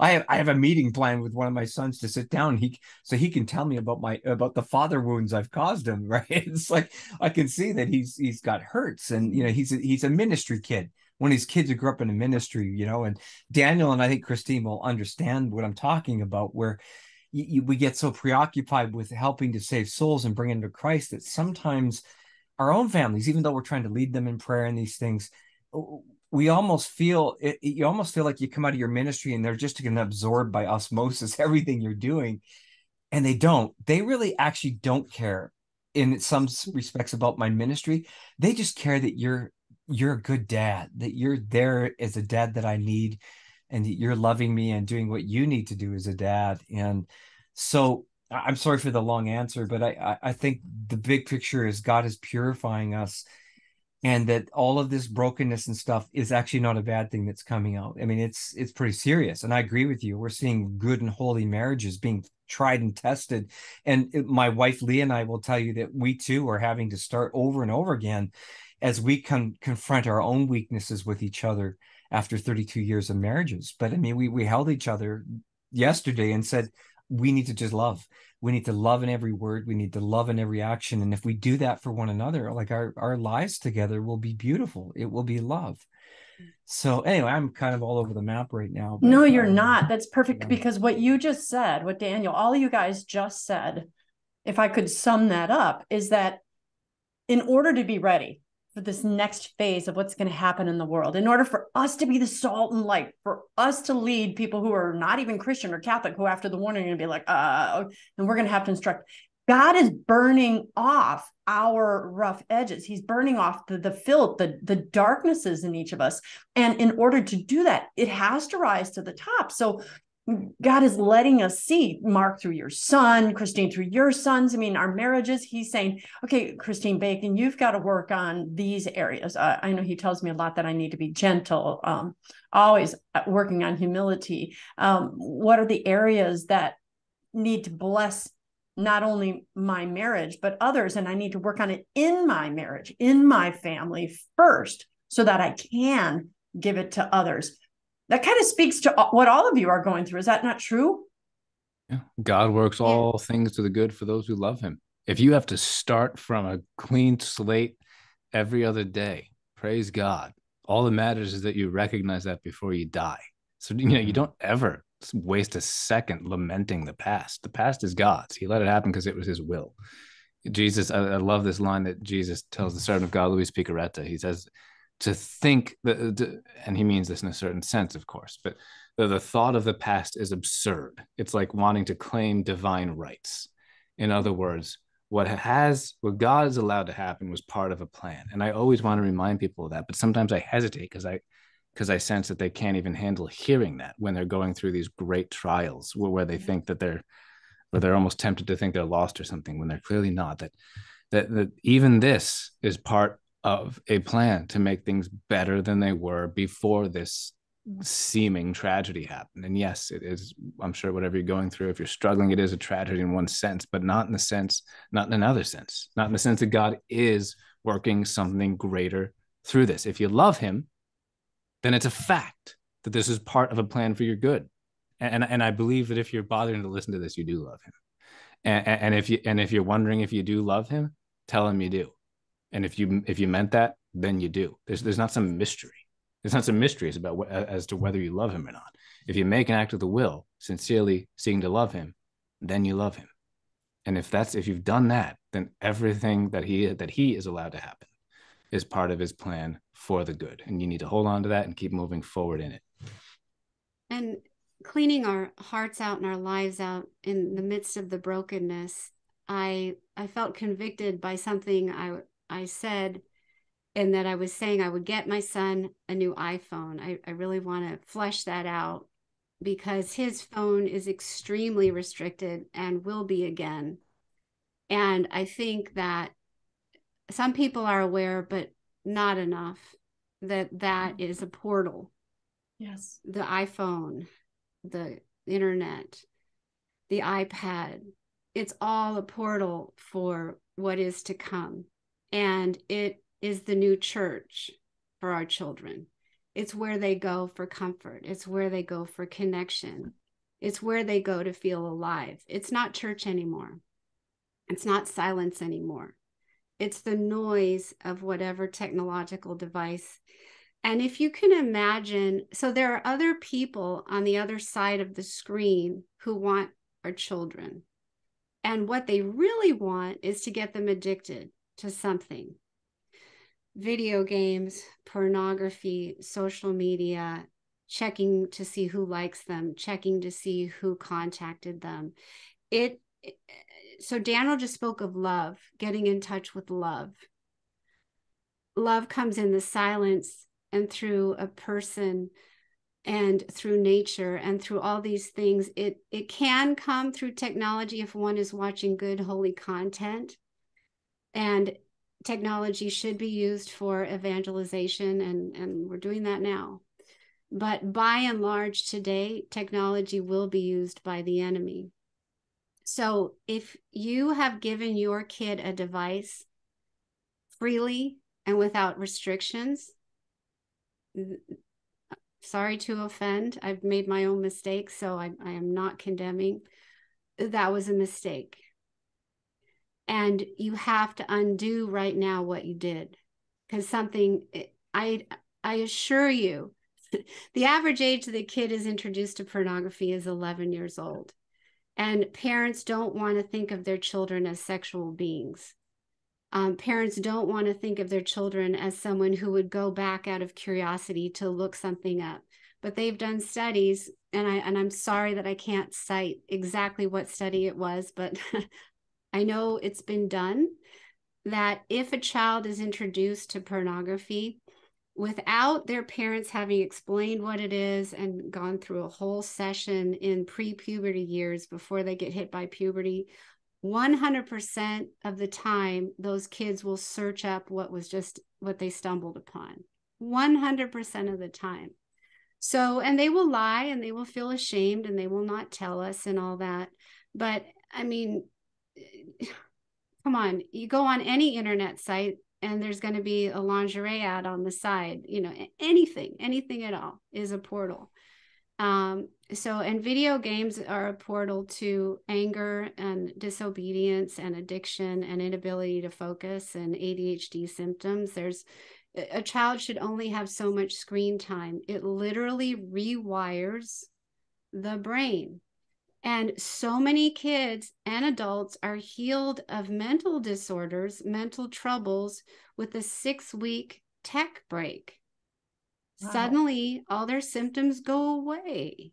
I have i have a meeting planned with one of my sons to sit down. He so he can tell me about my about the father wounds i've caused him right? It's like i can see that he's he's got hurts. And you know he's a, he's a ministry kid. One of these kids who grew up in a ministry you know and daniel and i think christine will understand what i'm talking about where you, you, we get so preoccupied with helping to save souls and bring them to christ that sometimes our own families even though we're trying to lead them in prayer and these things we almost feel it, you almost feel like you come out of your ministry and they're just going to absorb by osmosis everything you're doing and they don't. They really actually don't care in some respects about my ministry. They just care that you're you're a good dad that you're there as a dad that i need and you're loving me and doing what you need to do as a dad and so i'm sorry for the long answer but i i think the big picture is god is purifying us and that all of this brokenness and stuff is actually not a bad thing that's coming out. I mean, it's it's pretty serious, and I agree with you. We're seeing good and holy marriages being tried and tested, and my wife Leah and I will tell you that we too are having to start over and over again as we can confront our own weaknesses with each other after 32 years of marriages. But I mean, we we held each other yesterday and said we need to just love. We need to love in every word. We need to love in every action. And if we do that for one another like our our lives together will be beautiful. It will be love. So anyway i'm kind of all over the map right now but, no you're um, not. That's perfect yeah. because what you just said what daniel all you guys just said if i could sum that up is that in order to be ready for this next phase of what's going to happen in the world. In order for us to be the salt and light for us to lead people who are not even christian or catholic who after the warning are going to be like uh and we're going to have to instruct. God is burning off our rough edges. He's burning off the, the filth the, the darknesses in each of us. And in order to do that it has to rise to the top. So God is letting us see Mark through your son, Christine through your sons. I mean, our marriages. He's saying, okay, Christine Bacon, you've got to work on these areas. Uh, I know he tells me a lot that I need to be gentle, um, always uh, working on humility. Um, what are the areas that need to bless not only my marriage, but others? And I need to work on it in my marriage, in my family first, so that I can give it to others that kind of speaks to what all of you are going through. Is that not true? Yeah. God works all yeah. things to the good for those who love him. If you have to start from a clean slate every other day, praise God. All that matters is that you recognize that before you die. So, you know, you mm-hmm. don't ever waste a second lamenting the past. The past is God's. He let it happen because it was his will. Jesus, I, I, love this line that Jesus tells the servant of God, Luisa Piccarreta. He says, to think that, uh, and he means this in a certain sense, of course, but the, the thought of the past is absurd. It's like wanting to claim divine rights. In other words, what has what God has allowed to happen was part of a plan. And I always want to remind people of that, but sometimes I hesitate because I because I sense that they can't even handle hearing that when they're going through these great trials where, where they think that they're where they're almost tempted to think they're lost or something when they're clearly not. That that that even this is part of a plan to make things better than they were before this seeming tragedy happened. And yes, it is, I'm sure, whatever you're going through, if you're struggling, it is a tragedy in one sense, but not in the sense, not in another sense, not in the sense that God is working something greater through this. If you love Him, then it's a fact that this is part of a plan for your good. And, and I believe that if you're bothering to listen to this, you do love Him. And, and if you and if you're wondering if you do love Him, tell Him you do and if you if you meant that, then you do. There's there's not some mystery. There's not some mysteries about what, as to whether you love him or not. If you make an act of the will, sincerely seeking to love him, then you love him. And if that's if you've done that, then everything that he that he is allowed to happen is part of his plan for the good. And you need to hold on to that and keep moving forward in it. and cleaning our hearts out and our lives out in the midst of the brokenness i i felt convicted by something i i said and that i was saying i would get my son a new iphone i, I really want to flesh that out because his phone is extremely restricted and will be again and i think that some people are aware but not enough that that mm-hmm. is a portal yes the iphone the internet, the iPad. It's all a portal for what is to come. And it is the new church for our children. It's where they go for comfort, it's where they go for connection, it's where they go to feel alive. It's not church anymore, it's not silence anymore. It's the noise of whatever technological device and if you can imagine, so there are other people on the other side of the screen who want our children. And what they really want is to get them addicted to something video games, pornography, social media, checking to see who likes them, checking to see who contacted them. It so Daniel just spoke of love, getting in touch with love. Love comes in the silence and through a person and through nature and through all these things it it can come through technology if one is watching good holy content and technology should be used for evangelization and and we're doing that now but by and large today technology will be used by the enemy so if you have given your kid a device freely and without restrictions sorry to offend. I've made my own mistakes, so I, I am not condemning. That was a mistake. And you have to undo right now what you did. Because something I I assure you, the average age that the kid is introduced to pornography is 11 years old. And parents don't want to think of their children as sexual beings um, parents don't want to think of their children as someone who would go back out of curiosity to look something up but they've done studies and i and i'm sorry that i can't cite exactly what study it was but i know it's been done that if a child is introduced to pornography without their parents having explained what it is and gone through a whole session in pre-puberty years before they get hit by puberty 100% of the time those kids will search up what was just what they stumbled upon. 100% of the time. So and they will lie and they will feel ashamed and they will not tell us and all that. But i mean come on you go on any internet site and there's going to be a lingerie ad on the side you know anything anything at all is a portal um, so, and video games are a portal to anger and disobedience and addiction and inability to focus and ADHD symptoms. There's a child should only have so much screen time. It literally rewires the brain. And so many kids and adults are healed of mental disorders, mental troubles with a six week tech break. Wow. Suddenly, all their symptoms go away.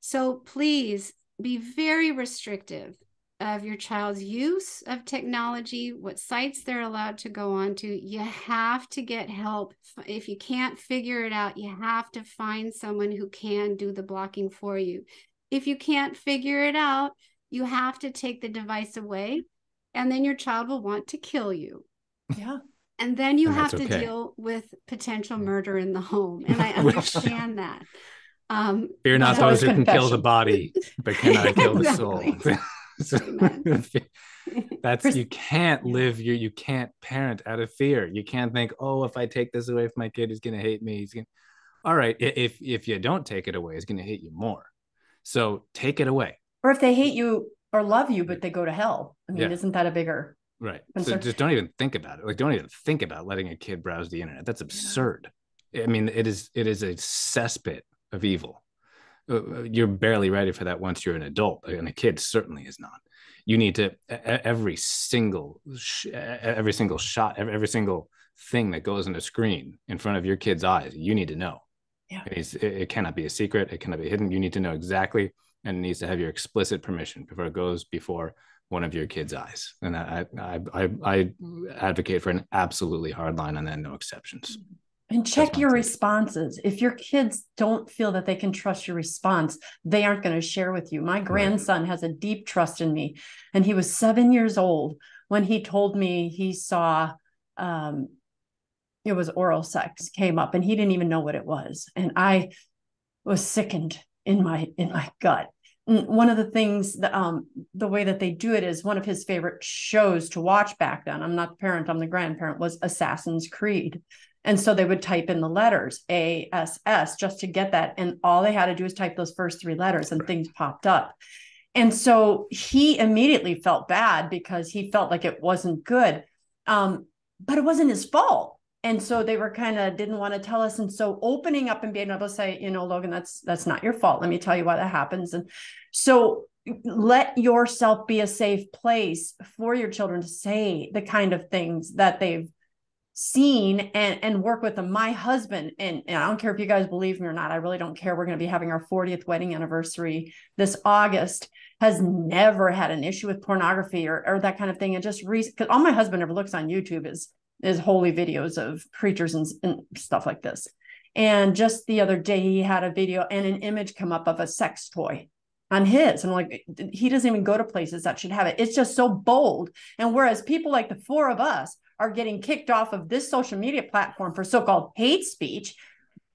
So please be very restrictive of your child's use of technology, what sites they're allowed to go on to. You have to get help. If you can't figure it out, you have to find someone who can do the blocking for you. If you can't figure it out, you have to take the device away, and then your child will want to kill you. Yeah. And then you and have to okay. deal with potential murder in the home. And I understand that. Um, Fear not those who can kill the body, but cannot kill the soul. That's you can't live you you can't parent out of fear. You can't think, oh, if I take this away from my kid, he's gonna hate me. He's gonna all right. If if you don't take it away, he's gonna hate you more. So take it away. Or if they hate you or love you, but they go to hell. I mean, yeah. isn't that a bigger right? Concern? So just don't even think about it. Like don't even think about letting a kid browse the internet. That's absurd. I mean, it is it is a cesspit of evil. Uh, uh, you're barely ready for that once you're an adult, and a kid certainly is not. You need to every single every single shot, every, every single thing that goes on a screen in front of your kid's eyes, you need to know. Yeah. It, it, it cannot be a secret. It cannot be hidden. You need to know exactly, and it needs to have your explicit permission before it goes before one of your kids' eyes. And I, I, I, I advocate for an absolutely hard line on that, no exceptions. And check your responses. If your kids don't feel that they can trust your response, they aren't going to share with you. My grandson right. has a deep trust in me, and he was seven years old when he told me he saw um, it was oral sex came up, and he didn't even know what it was, and I was sickened in my in my gut. One of the things that um, the way that they do it is one of his favorite shows to watch back then. I'm not the parent, I'm the grandparent. Was Assassin's Creed and so they would type in the letters A S S just to get that. And all they had to do was type those first three letters and things popped up. And so he immediately felt bad because he felt like it wasn't good. Um, but it wasn't his fault. And so they were kind of didn't want to tell us. And so opening up and being able to say, you know, Logan, that's that's not your fault. Let me tell you why that happens. And so let yourself be a safe place for your children to say the kind of things that they've seen and and work with them my husband and, and i don't care if you guys believe me or not i really don't care we're going to be having our 40th wedding anniversary this august has never had an issue with pornography or, or that kind of thing and just because all my husband ever looks on youtube is is holy videos of preachers and, and stuff like this and just the other day he had a video and an image come up of a sex toy on his. And I'm like, he doesn't even go to places that should have it. It's just so bold. And whereas people like the four of us are getting kicked off of this social media platform for so-called hate speech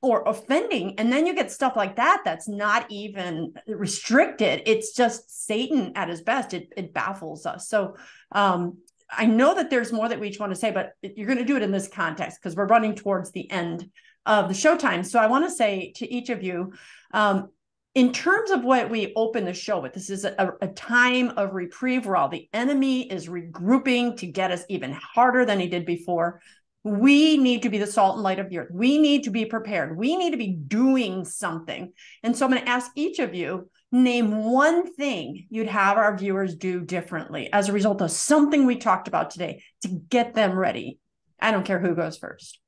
or offending and then you get stuff like that that's not even restricted it's just satan at his best it, it baffles us so um, i know that there's more that we each want to say but you're going to do it in this context because we're running towards the end of the showtime so i want to say to each of you um, in terms of what we open the show with, this is a, a, time of reprieve where all the enemy is regrouping to get us even harder than he did before. We need to be the salt and light of the earth. We need to be prepared. We need to be doing something. And so I'm going to ask each of you name one thing you'd have our viewers do differently as a result of something we talked about today to get them ready. I don't care who goes first.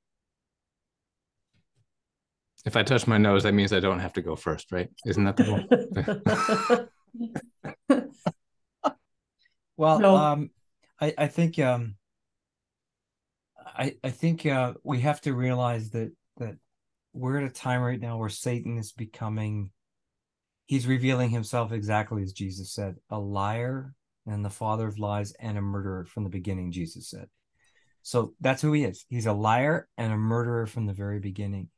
If I touch my nose, that means I don't have to go first, right? Isn't that the rule? well, no. um, I, I think um, I I think uh, we have to realize that that we're at a time right now where Satan is becoming he's revealing himself exactly as Jesus said, a liar and the father of lies and a murderer from the beginning, Jesus said. So that's who he is. He's a liar and a murderer from the very beginning.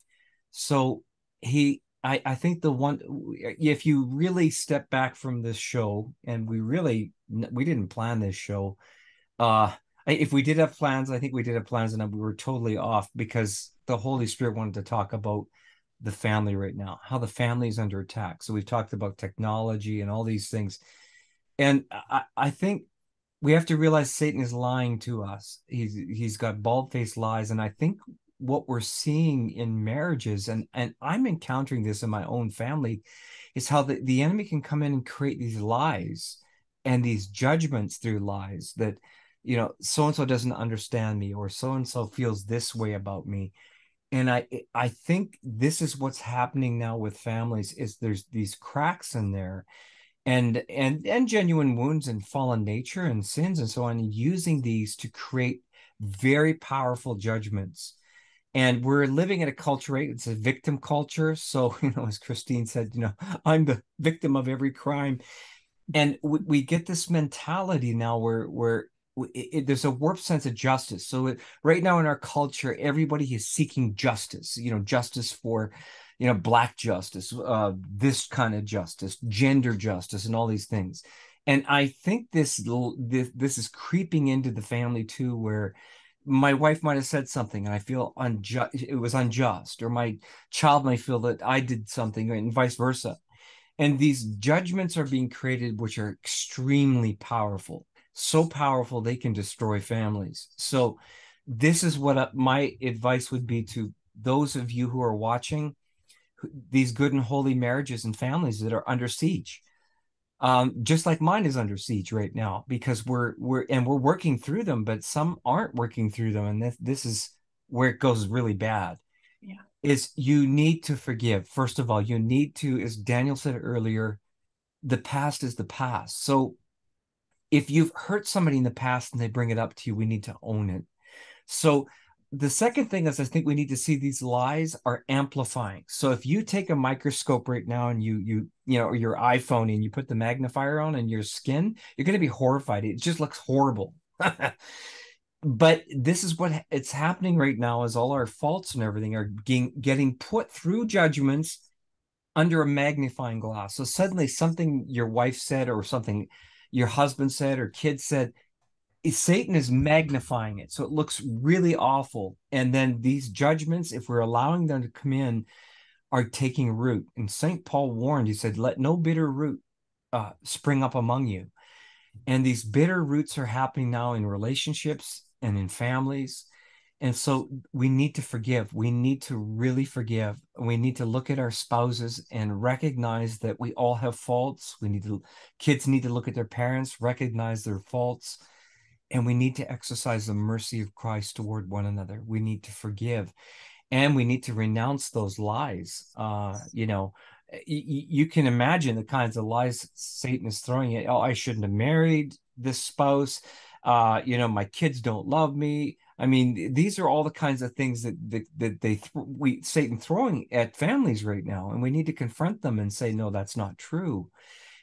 So he, I, I think the one, if you really step back from this show, and we really, we didn't plan this show. Uh, if we did have plans, I think we did have plans, and we were totally off because the Holy Spirit wanted to talk about the family right now, how the family is under attack. So we've talked about technology and all these things, and I, I think we have to realize Satan is lying to us. He's he's got bald faced lies, and I think what we're seeing in marriages and and i'm encountering this in my own family is how the, the enemy can come in and create these lies and these judgments through lies that you know so and so doesn't understand me or so and so feels this way about me and i i think this is what's happening now with families is there's these cracks in there and and and genuine wounds and fallen nature and sins and so on using these to create very powerful judgments. And we're living in a culture right? It's a victim culture. So you know as christine said you know i'm the victim of every crime. And we, we get this mentality now where where it, it, there's a warped sense of justice. So it, right now in our culture everybody is seeking justice you know justice for you know black justice uh this kind of justice gender justice and all these things. And i think this this, this is creeping into the family too where my wife might have said something and I feel unjust, it was unjust, or my child might feel that I did something, and vice versa. And these judgments are being created, which are extremely powerful, so powerful they can destroy families. So, this is what my advice would be to those of you who are watching these good and holy marriages and families that are under siege um, just like mine is under siege right now because we're we're and we're working through them, but some aren't working through them, and this this is where it goes really bad. Yeah. is you need to forgive. First of all, you need to, as Daniel said earlier, the past is the past. So if you've hurt somebody in the past and they bring it up to you, we need to own it. So the second thing is I think we need to see these lies are amplifying. So if you take a microscope right now and you you you know your iPhone and you put the magnifier on in your skin, you're going to be horrified. It just looks horrible. but this is what it's happening right now is all our faults and everything are getting, getting put through judgments under a magnifying glass. So suddenly something your wife said or something your husband said or kids said Satan is magnifying it. So it looks really awful. And then these judgments, if we're allowing them to come in, are taking root. And St. Paul warned, he said, let no bitter root uh, spring up among you. And these bitter roots are happening now in relationships and in families. And so we need to forgive. We need to really forgive. We need to look at our spouses and recognize that we all have faults. We need to, kids need to look at their parents, recognize their faults and we need to exercise the mercy of Christ toward one another. We need to forgive and we need to renounce those lies. Uh, you know, y- you can imagine the kinds of lies Satan is throwing at. Oh, I shouldn't have married this spouse. Uh, you know, my kids don't love me. I mean, these are all the kinds of things that that, that they th- we Satan throwing at families right now, and we need to confront them and say, no, that's not true,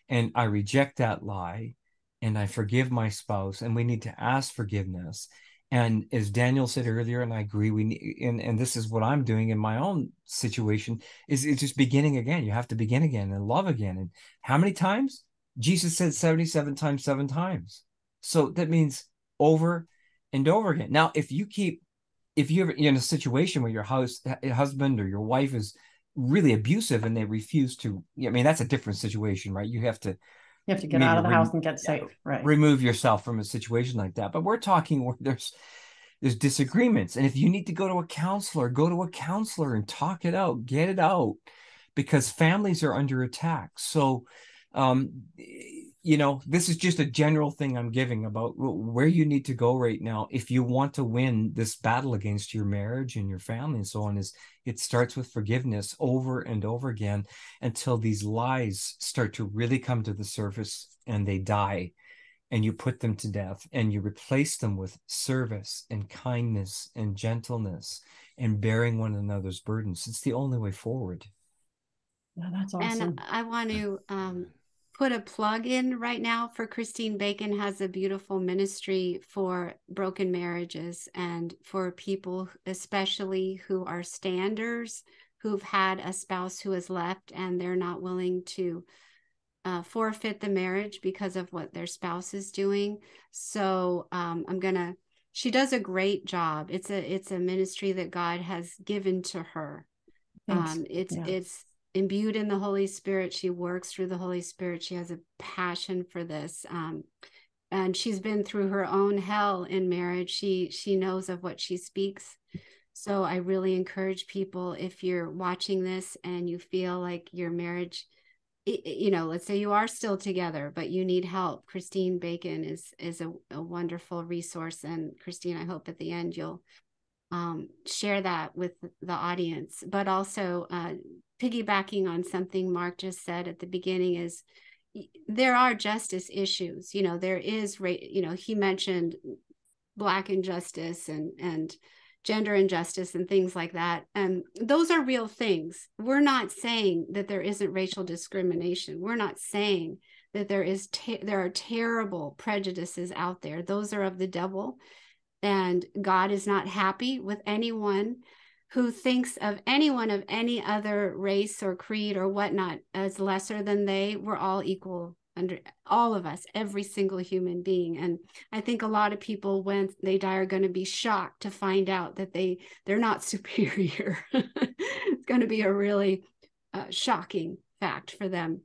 and I reject that lie and I forgive my spouse, and we need to ask forgiveness. And as Daniel said earlier, and I agree, we need, and, and this is what I'm doing in my own situation, is it's just beginning again. You have to begin again and love again. And how many times? Jesus said 77 times, seven times. So that means over and over again. Now, if you keep, if you're in a situation where your house, husband or your wife is really abusive and they refuse to, I mean, that's a different situation, right? You have to you have to get out of the house and get safe, right? Remove yourself from a situation like that. But we're talking where there's there's disagreements, and if you need to go to a counselor, go to a counselor and talk it out, get it out, because families are under attack. So, um, you know, this is just a general thing I'm giving about where you need to go right now if you want to win this battle against your marriage and your family and so on. Is it starts with forgiveness over and over again until these lies start to really come to the surface and they die and you put them to death and you replace them with service and kindness and gentleness and bearing one another's burdens. It's the only way forward. Yeah, that's awesome. And I want to um, put a plug in right now for Christine Bacon has a beautiful ministry for broken marriages and for people especially who are standers who've had a spouse who has left and they're not willing to uh, forfeit the marriage because of what their spouse is doing. So um, I'm gonna. She does a great job. It's a it's a ministry that God has given to her. Um, it's yeah. it's imbued in the Holy Spirit. She works through the Holy Spirit. She has a passion for this. Um, and she's been through her own hell in marriage. She she knows of what she speaks. So I really encourage people if you're watching this and you feel like your marriage you know let's say you are still together but you need help christine bacon is is a, a wonderful resource and christine i hope at the end you'll um, share that with the audience but also uh, piggybacking on something Mark just said at the beginning is there are justice issues. You know, there is, you know, he mentioned black injustice and and gender injustice and things like that. And those are real things. We're not saying that there isn't racial discrimination. We're not saying that there is there are terrible prejudices out there. Those are of the devil. And God is not happy with anyone who thinks of anyone of any other race or creed or whatnot as lesser than they, we're all equal under all of us, every single human being. And I think a lot of people, when they die, are going to be shocked to find out that they they're not superior. it's going to be a really uh, shocking fact for them.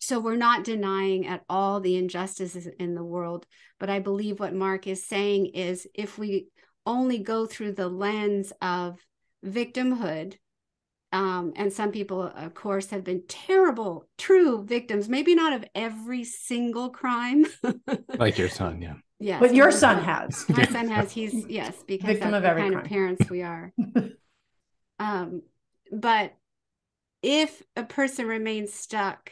So we're not denying at all the injustices in the world, but I believe what Mark is saying is if we only go through the lens of victimhood. Um, and some people, of course, have been terrible, true victims, maybe not of every single crime. like your son, yeah. Yes. But your son has. My son has. He's, yes, because Victim of, of the kind crime. of parents we are. um, but if a person remains stuck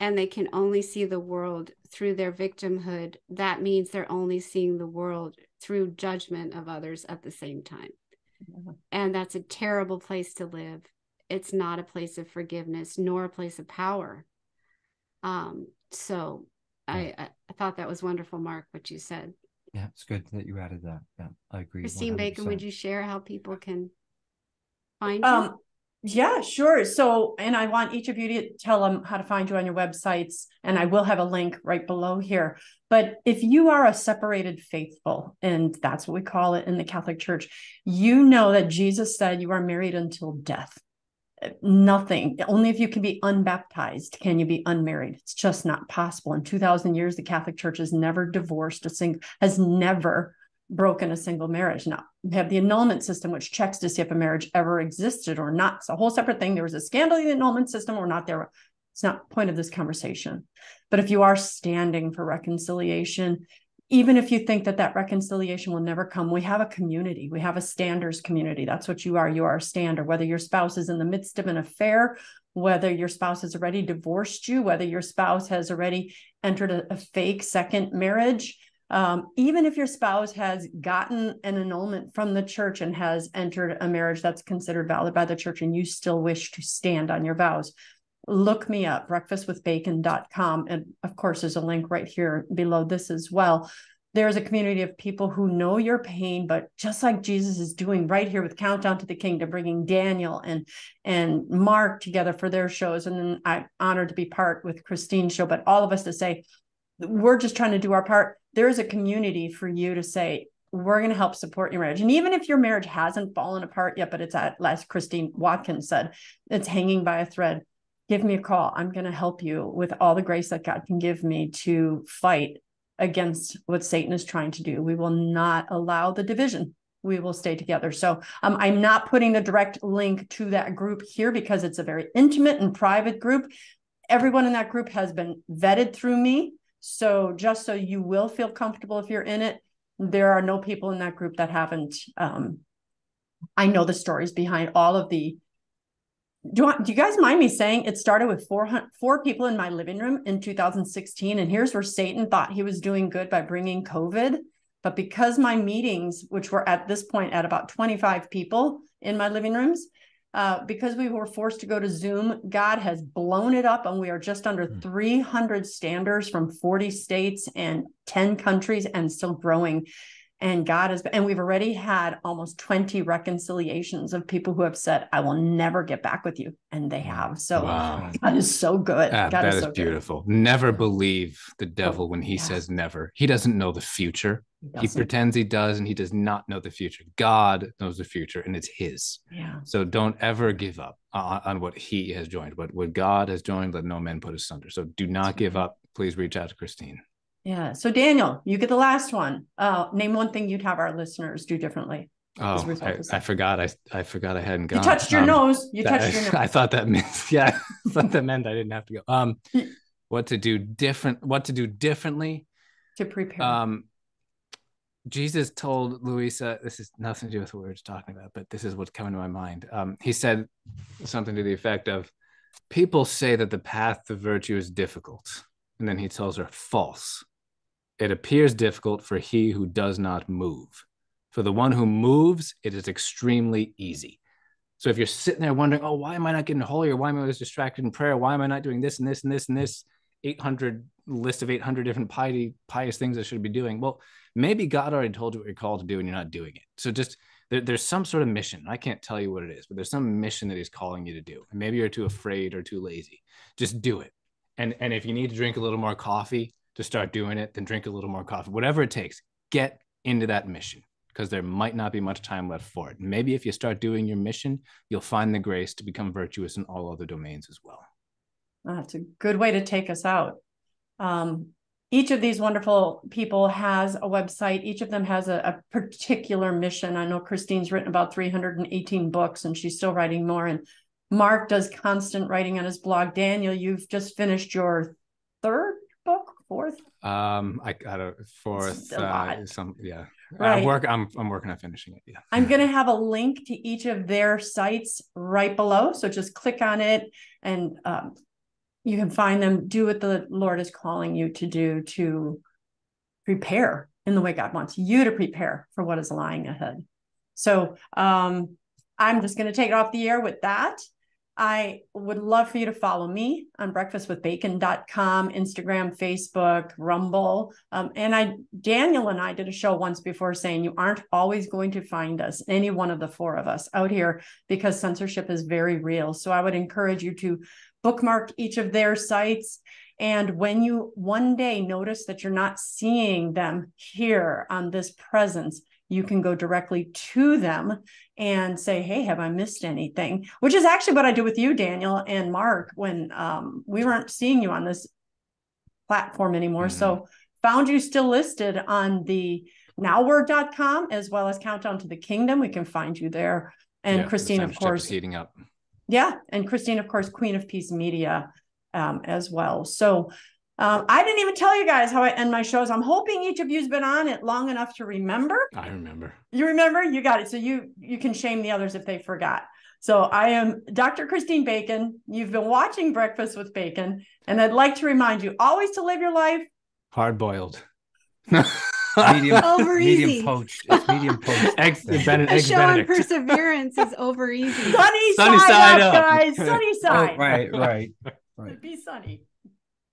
and they can only see the world through their victimhood, that means they're only seeing the world through judgment of others at the same time. Yeah. And that's a terrible place to live. It's not a place of forgiveness nor a place of power. Um, so I, I thought that was wonderful, Mark, what you said. Yeah, it's good that you added that. Yeah, I agree. Christine 100%. Bacon, would you share how people can find you? Yeah, sure. So, and I want each of you to tell them how to find you on your websites, and I will have a link right below here. But if you are a separated faithful, and that's what we call it in the Catholic Church, you know that Jesus said you are married until death eh, nothing. Only if you can be unbaptized can you be unmarried. It's just not possible. In 2000 years, the Catholic Church has never divorced a single, has never broken a single marriage. Now, we have the annulment system, which checks to see if a marriage ever existed or not. It's a whole separate thing. There was a scandal in the annulment system or not there. It's not point of this conversation. But if you are standing for reconciliation, even if you think that that reconciliation will never come we have a community we have a standers community that's what you are you are a stander whether your spouse is in the midst of an affair whether your spouse has already divorced you whether your spouse has already entered a, a fake second marriage um, even if your spouse has gotten an annulment from the church and has entered a marriage that's considered valid by the church and you still wish to stand on your vows look me up, breakfastwithbacon.com. And of course, there's a link right here below this as well. There's a community of people who know your pain, but just like Jesus is doing right here with Countdown to the Kingdom, bringing Daniel and and Mark together for their shows, and then I'm honored to be part with Christine's show. But all of us to say, we're just trying to do our part. There is a community for you to say, we're going to help support your marriage. And even if your marriage hasn't fallen apart yet, but it's at, as Christine Watkins said, it's hanging by a thread give me a call. I'm going to help you with all the grace that God can give me to fight against what Satan is trying to do. We will not allow the division. We will stay together. So um, I'm not putting the direct link to that group here because it's a very intimate and private group. Everyone in that group has been vetted through me. So just so you will feel comfortable if you're in it, there are no people in that group that haven't. Um, I know the stories behind all of the do you, do you guys mind me saying it started with four four people in my living room in 2016 and here's where satan thought he was doing good by bringing covid but because my meetings which were at this point at about 25 people in my living rooms uh, because we were forced to go to zoom god has blown it up and we are just under mm. 300 standers from 40 states and 10 countries and still growing and God has been, and we've already had almost 20 reconciliations of people who have said, I will never get back with you. And they have. So wow. God is so good. Ah, that is, is so beautiful. Good. Never believe the oh, devil when he says never. He doesn't know the future. He, he, pretends he does, and he does not know the future. God knows the future, and it's his. Yeah. So don't ever give up on, on what he has joined. But what God has joined, let no man put asunder. So do not That's give right. up. Please reach out to Christine. Yeah. So Daniel, you get the last one. Uh, name one thing you'd have our listeners do differently. Oh, I, I, forgot. I I forgot I hadn't gone. You touched your um, nose. You touched I, your nose. I thought that meant yeah. I thought that meant I didn't have to go. Um, what to do different? What to do differently to prepare? Um, Jesus told Luisa. This is nothing to do with what we were just talking about, but this is what's coming to my mind. Um, he said something to the effect of, "People say that the path to virtue is difficult," and then he tells her, "False." It appears difficult for he who does not move. For the one who moves, it is extremely easy. So if you're sitting there wondering, oh, why am I not getting holy? Or why am I always distracted in prayer? Why am I not doing this and this and this and this 800 list of 800 different piety, pious things I should be doing? Well, maybe God already told you what you're called to do and you're not doing it. So just there, there's some sort of mission. I can't tell you what it is, but there's some mission that he's calling you to do. And maybe you're too afraid or too lazy. Just do it. And and if you need to drink a little more coffee, to start doing it, then drink a little more coffee, whatever it takes. Get into that mission because there might not be much time left for it. Maybe if you start doing your mission, you'll find the grace to become virtuous in all other domains as well. That's a good way to take us out. Um, each of these wonderful people has a website. Each of them has a, a, particular mission. I know Christine's written about 318 books and she's still writing more. And Mark does constant writing on his blog. Daniel, you've just finished your third fourth? Um, I got a fourth. Uh, some yeah. Right. I'm work. I'm I'm working on finishing it. Yeah. I'm going to have a link to each of their sites right below. So just click on it and um, you can find them. Do what the Lord is calling you to do to prepare in the way God wants you to prepare for what is lying ahead. So um, I'm just going to take it off the air with that. I would love for you to follow me on breakfastwithbacon.com, Instagram, Facebook, Rumble. Um, and I, Daniel and I did a show once before saying you aren't always going to find us, any one of the four of us out here, because censorship is very real. So I would encourage you to bookmark each of their sites. And when you one day notice that you're not seeing them here on this presence, you can go directly to them and say, Hey, have I missed anything? Which is actually what I did with you, Daniel and Mark, when um, we weren't seeing you on this platform anymore. Mm-hmm. So found you still listed on the nowword.com as well as countdown to the kingdom. We can find you there. And yeah, Christine, of course, heating up. Yeah. And Christine, of course, Queen of Peace Media um, as well. So um, I didn't even tell you guys how I end my shows. I'm hoping each of you's been on it long enough to remember. I remember. You remember? You got it. So you you can shame the others if they forgot. So I am Dr. Christine Bacon. You've been watching Breakfast with Bacon, and I'd like to remind you always to live your life hard boiled. medium, over medium easy. poached. It's medium poached. Eggs, Benedict, a show on perseverance is over easy. Sunny, sunny side, side up, up, guys. Sunny oh, side. Oh, right, right, right. Be sunny.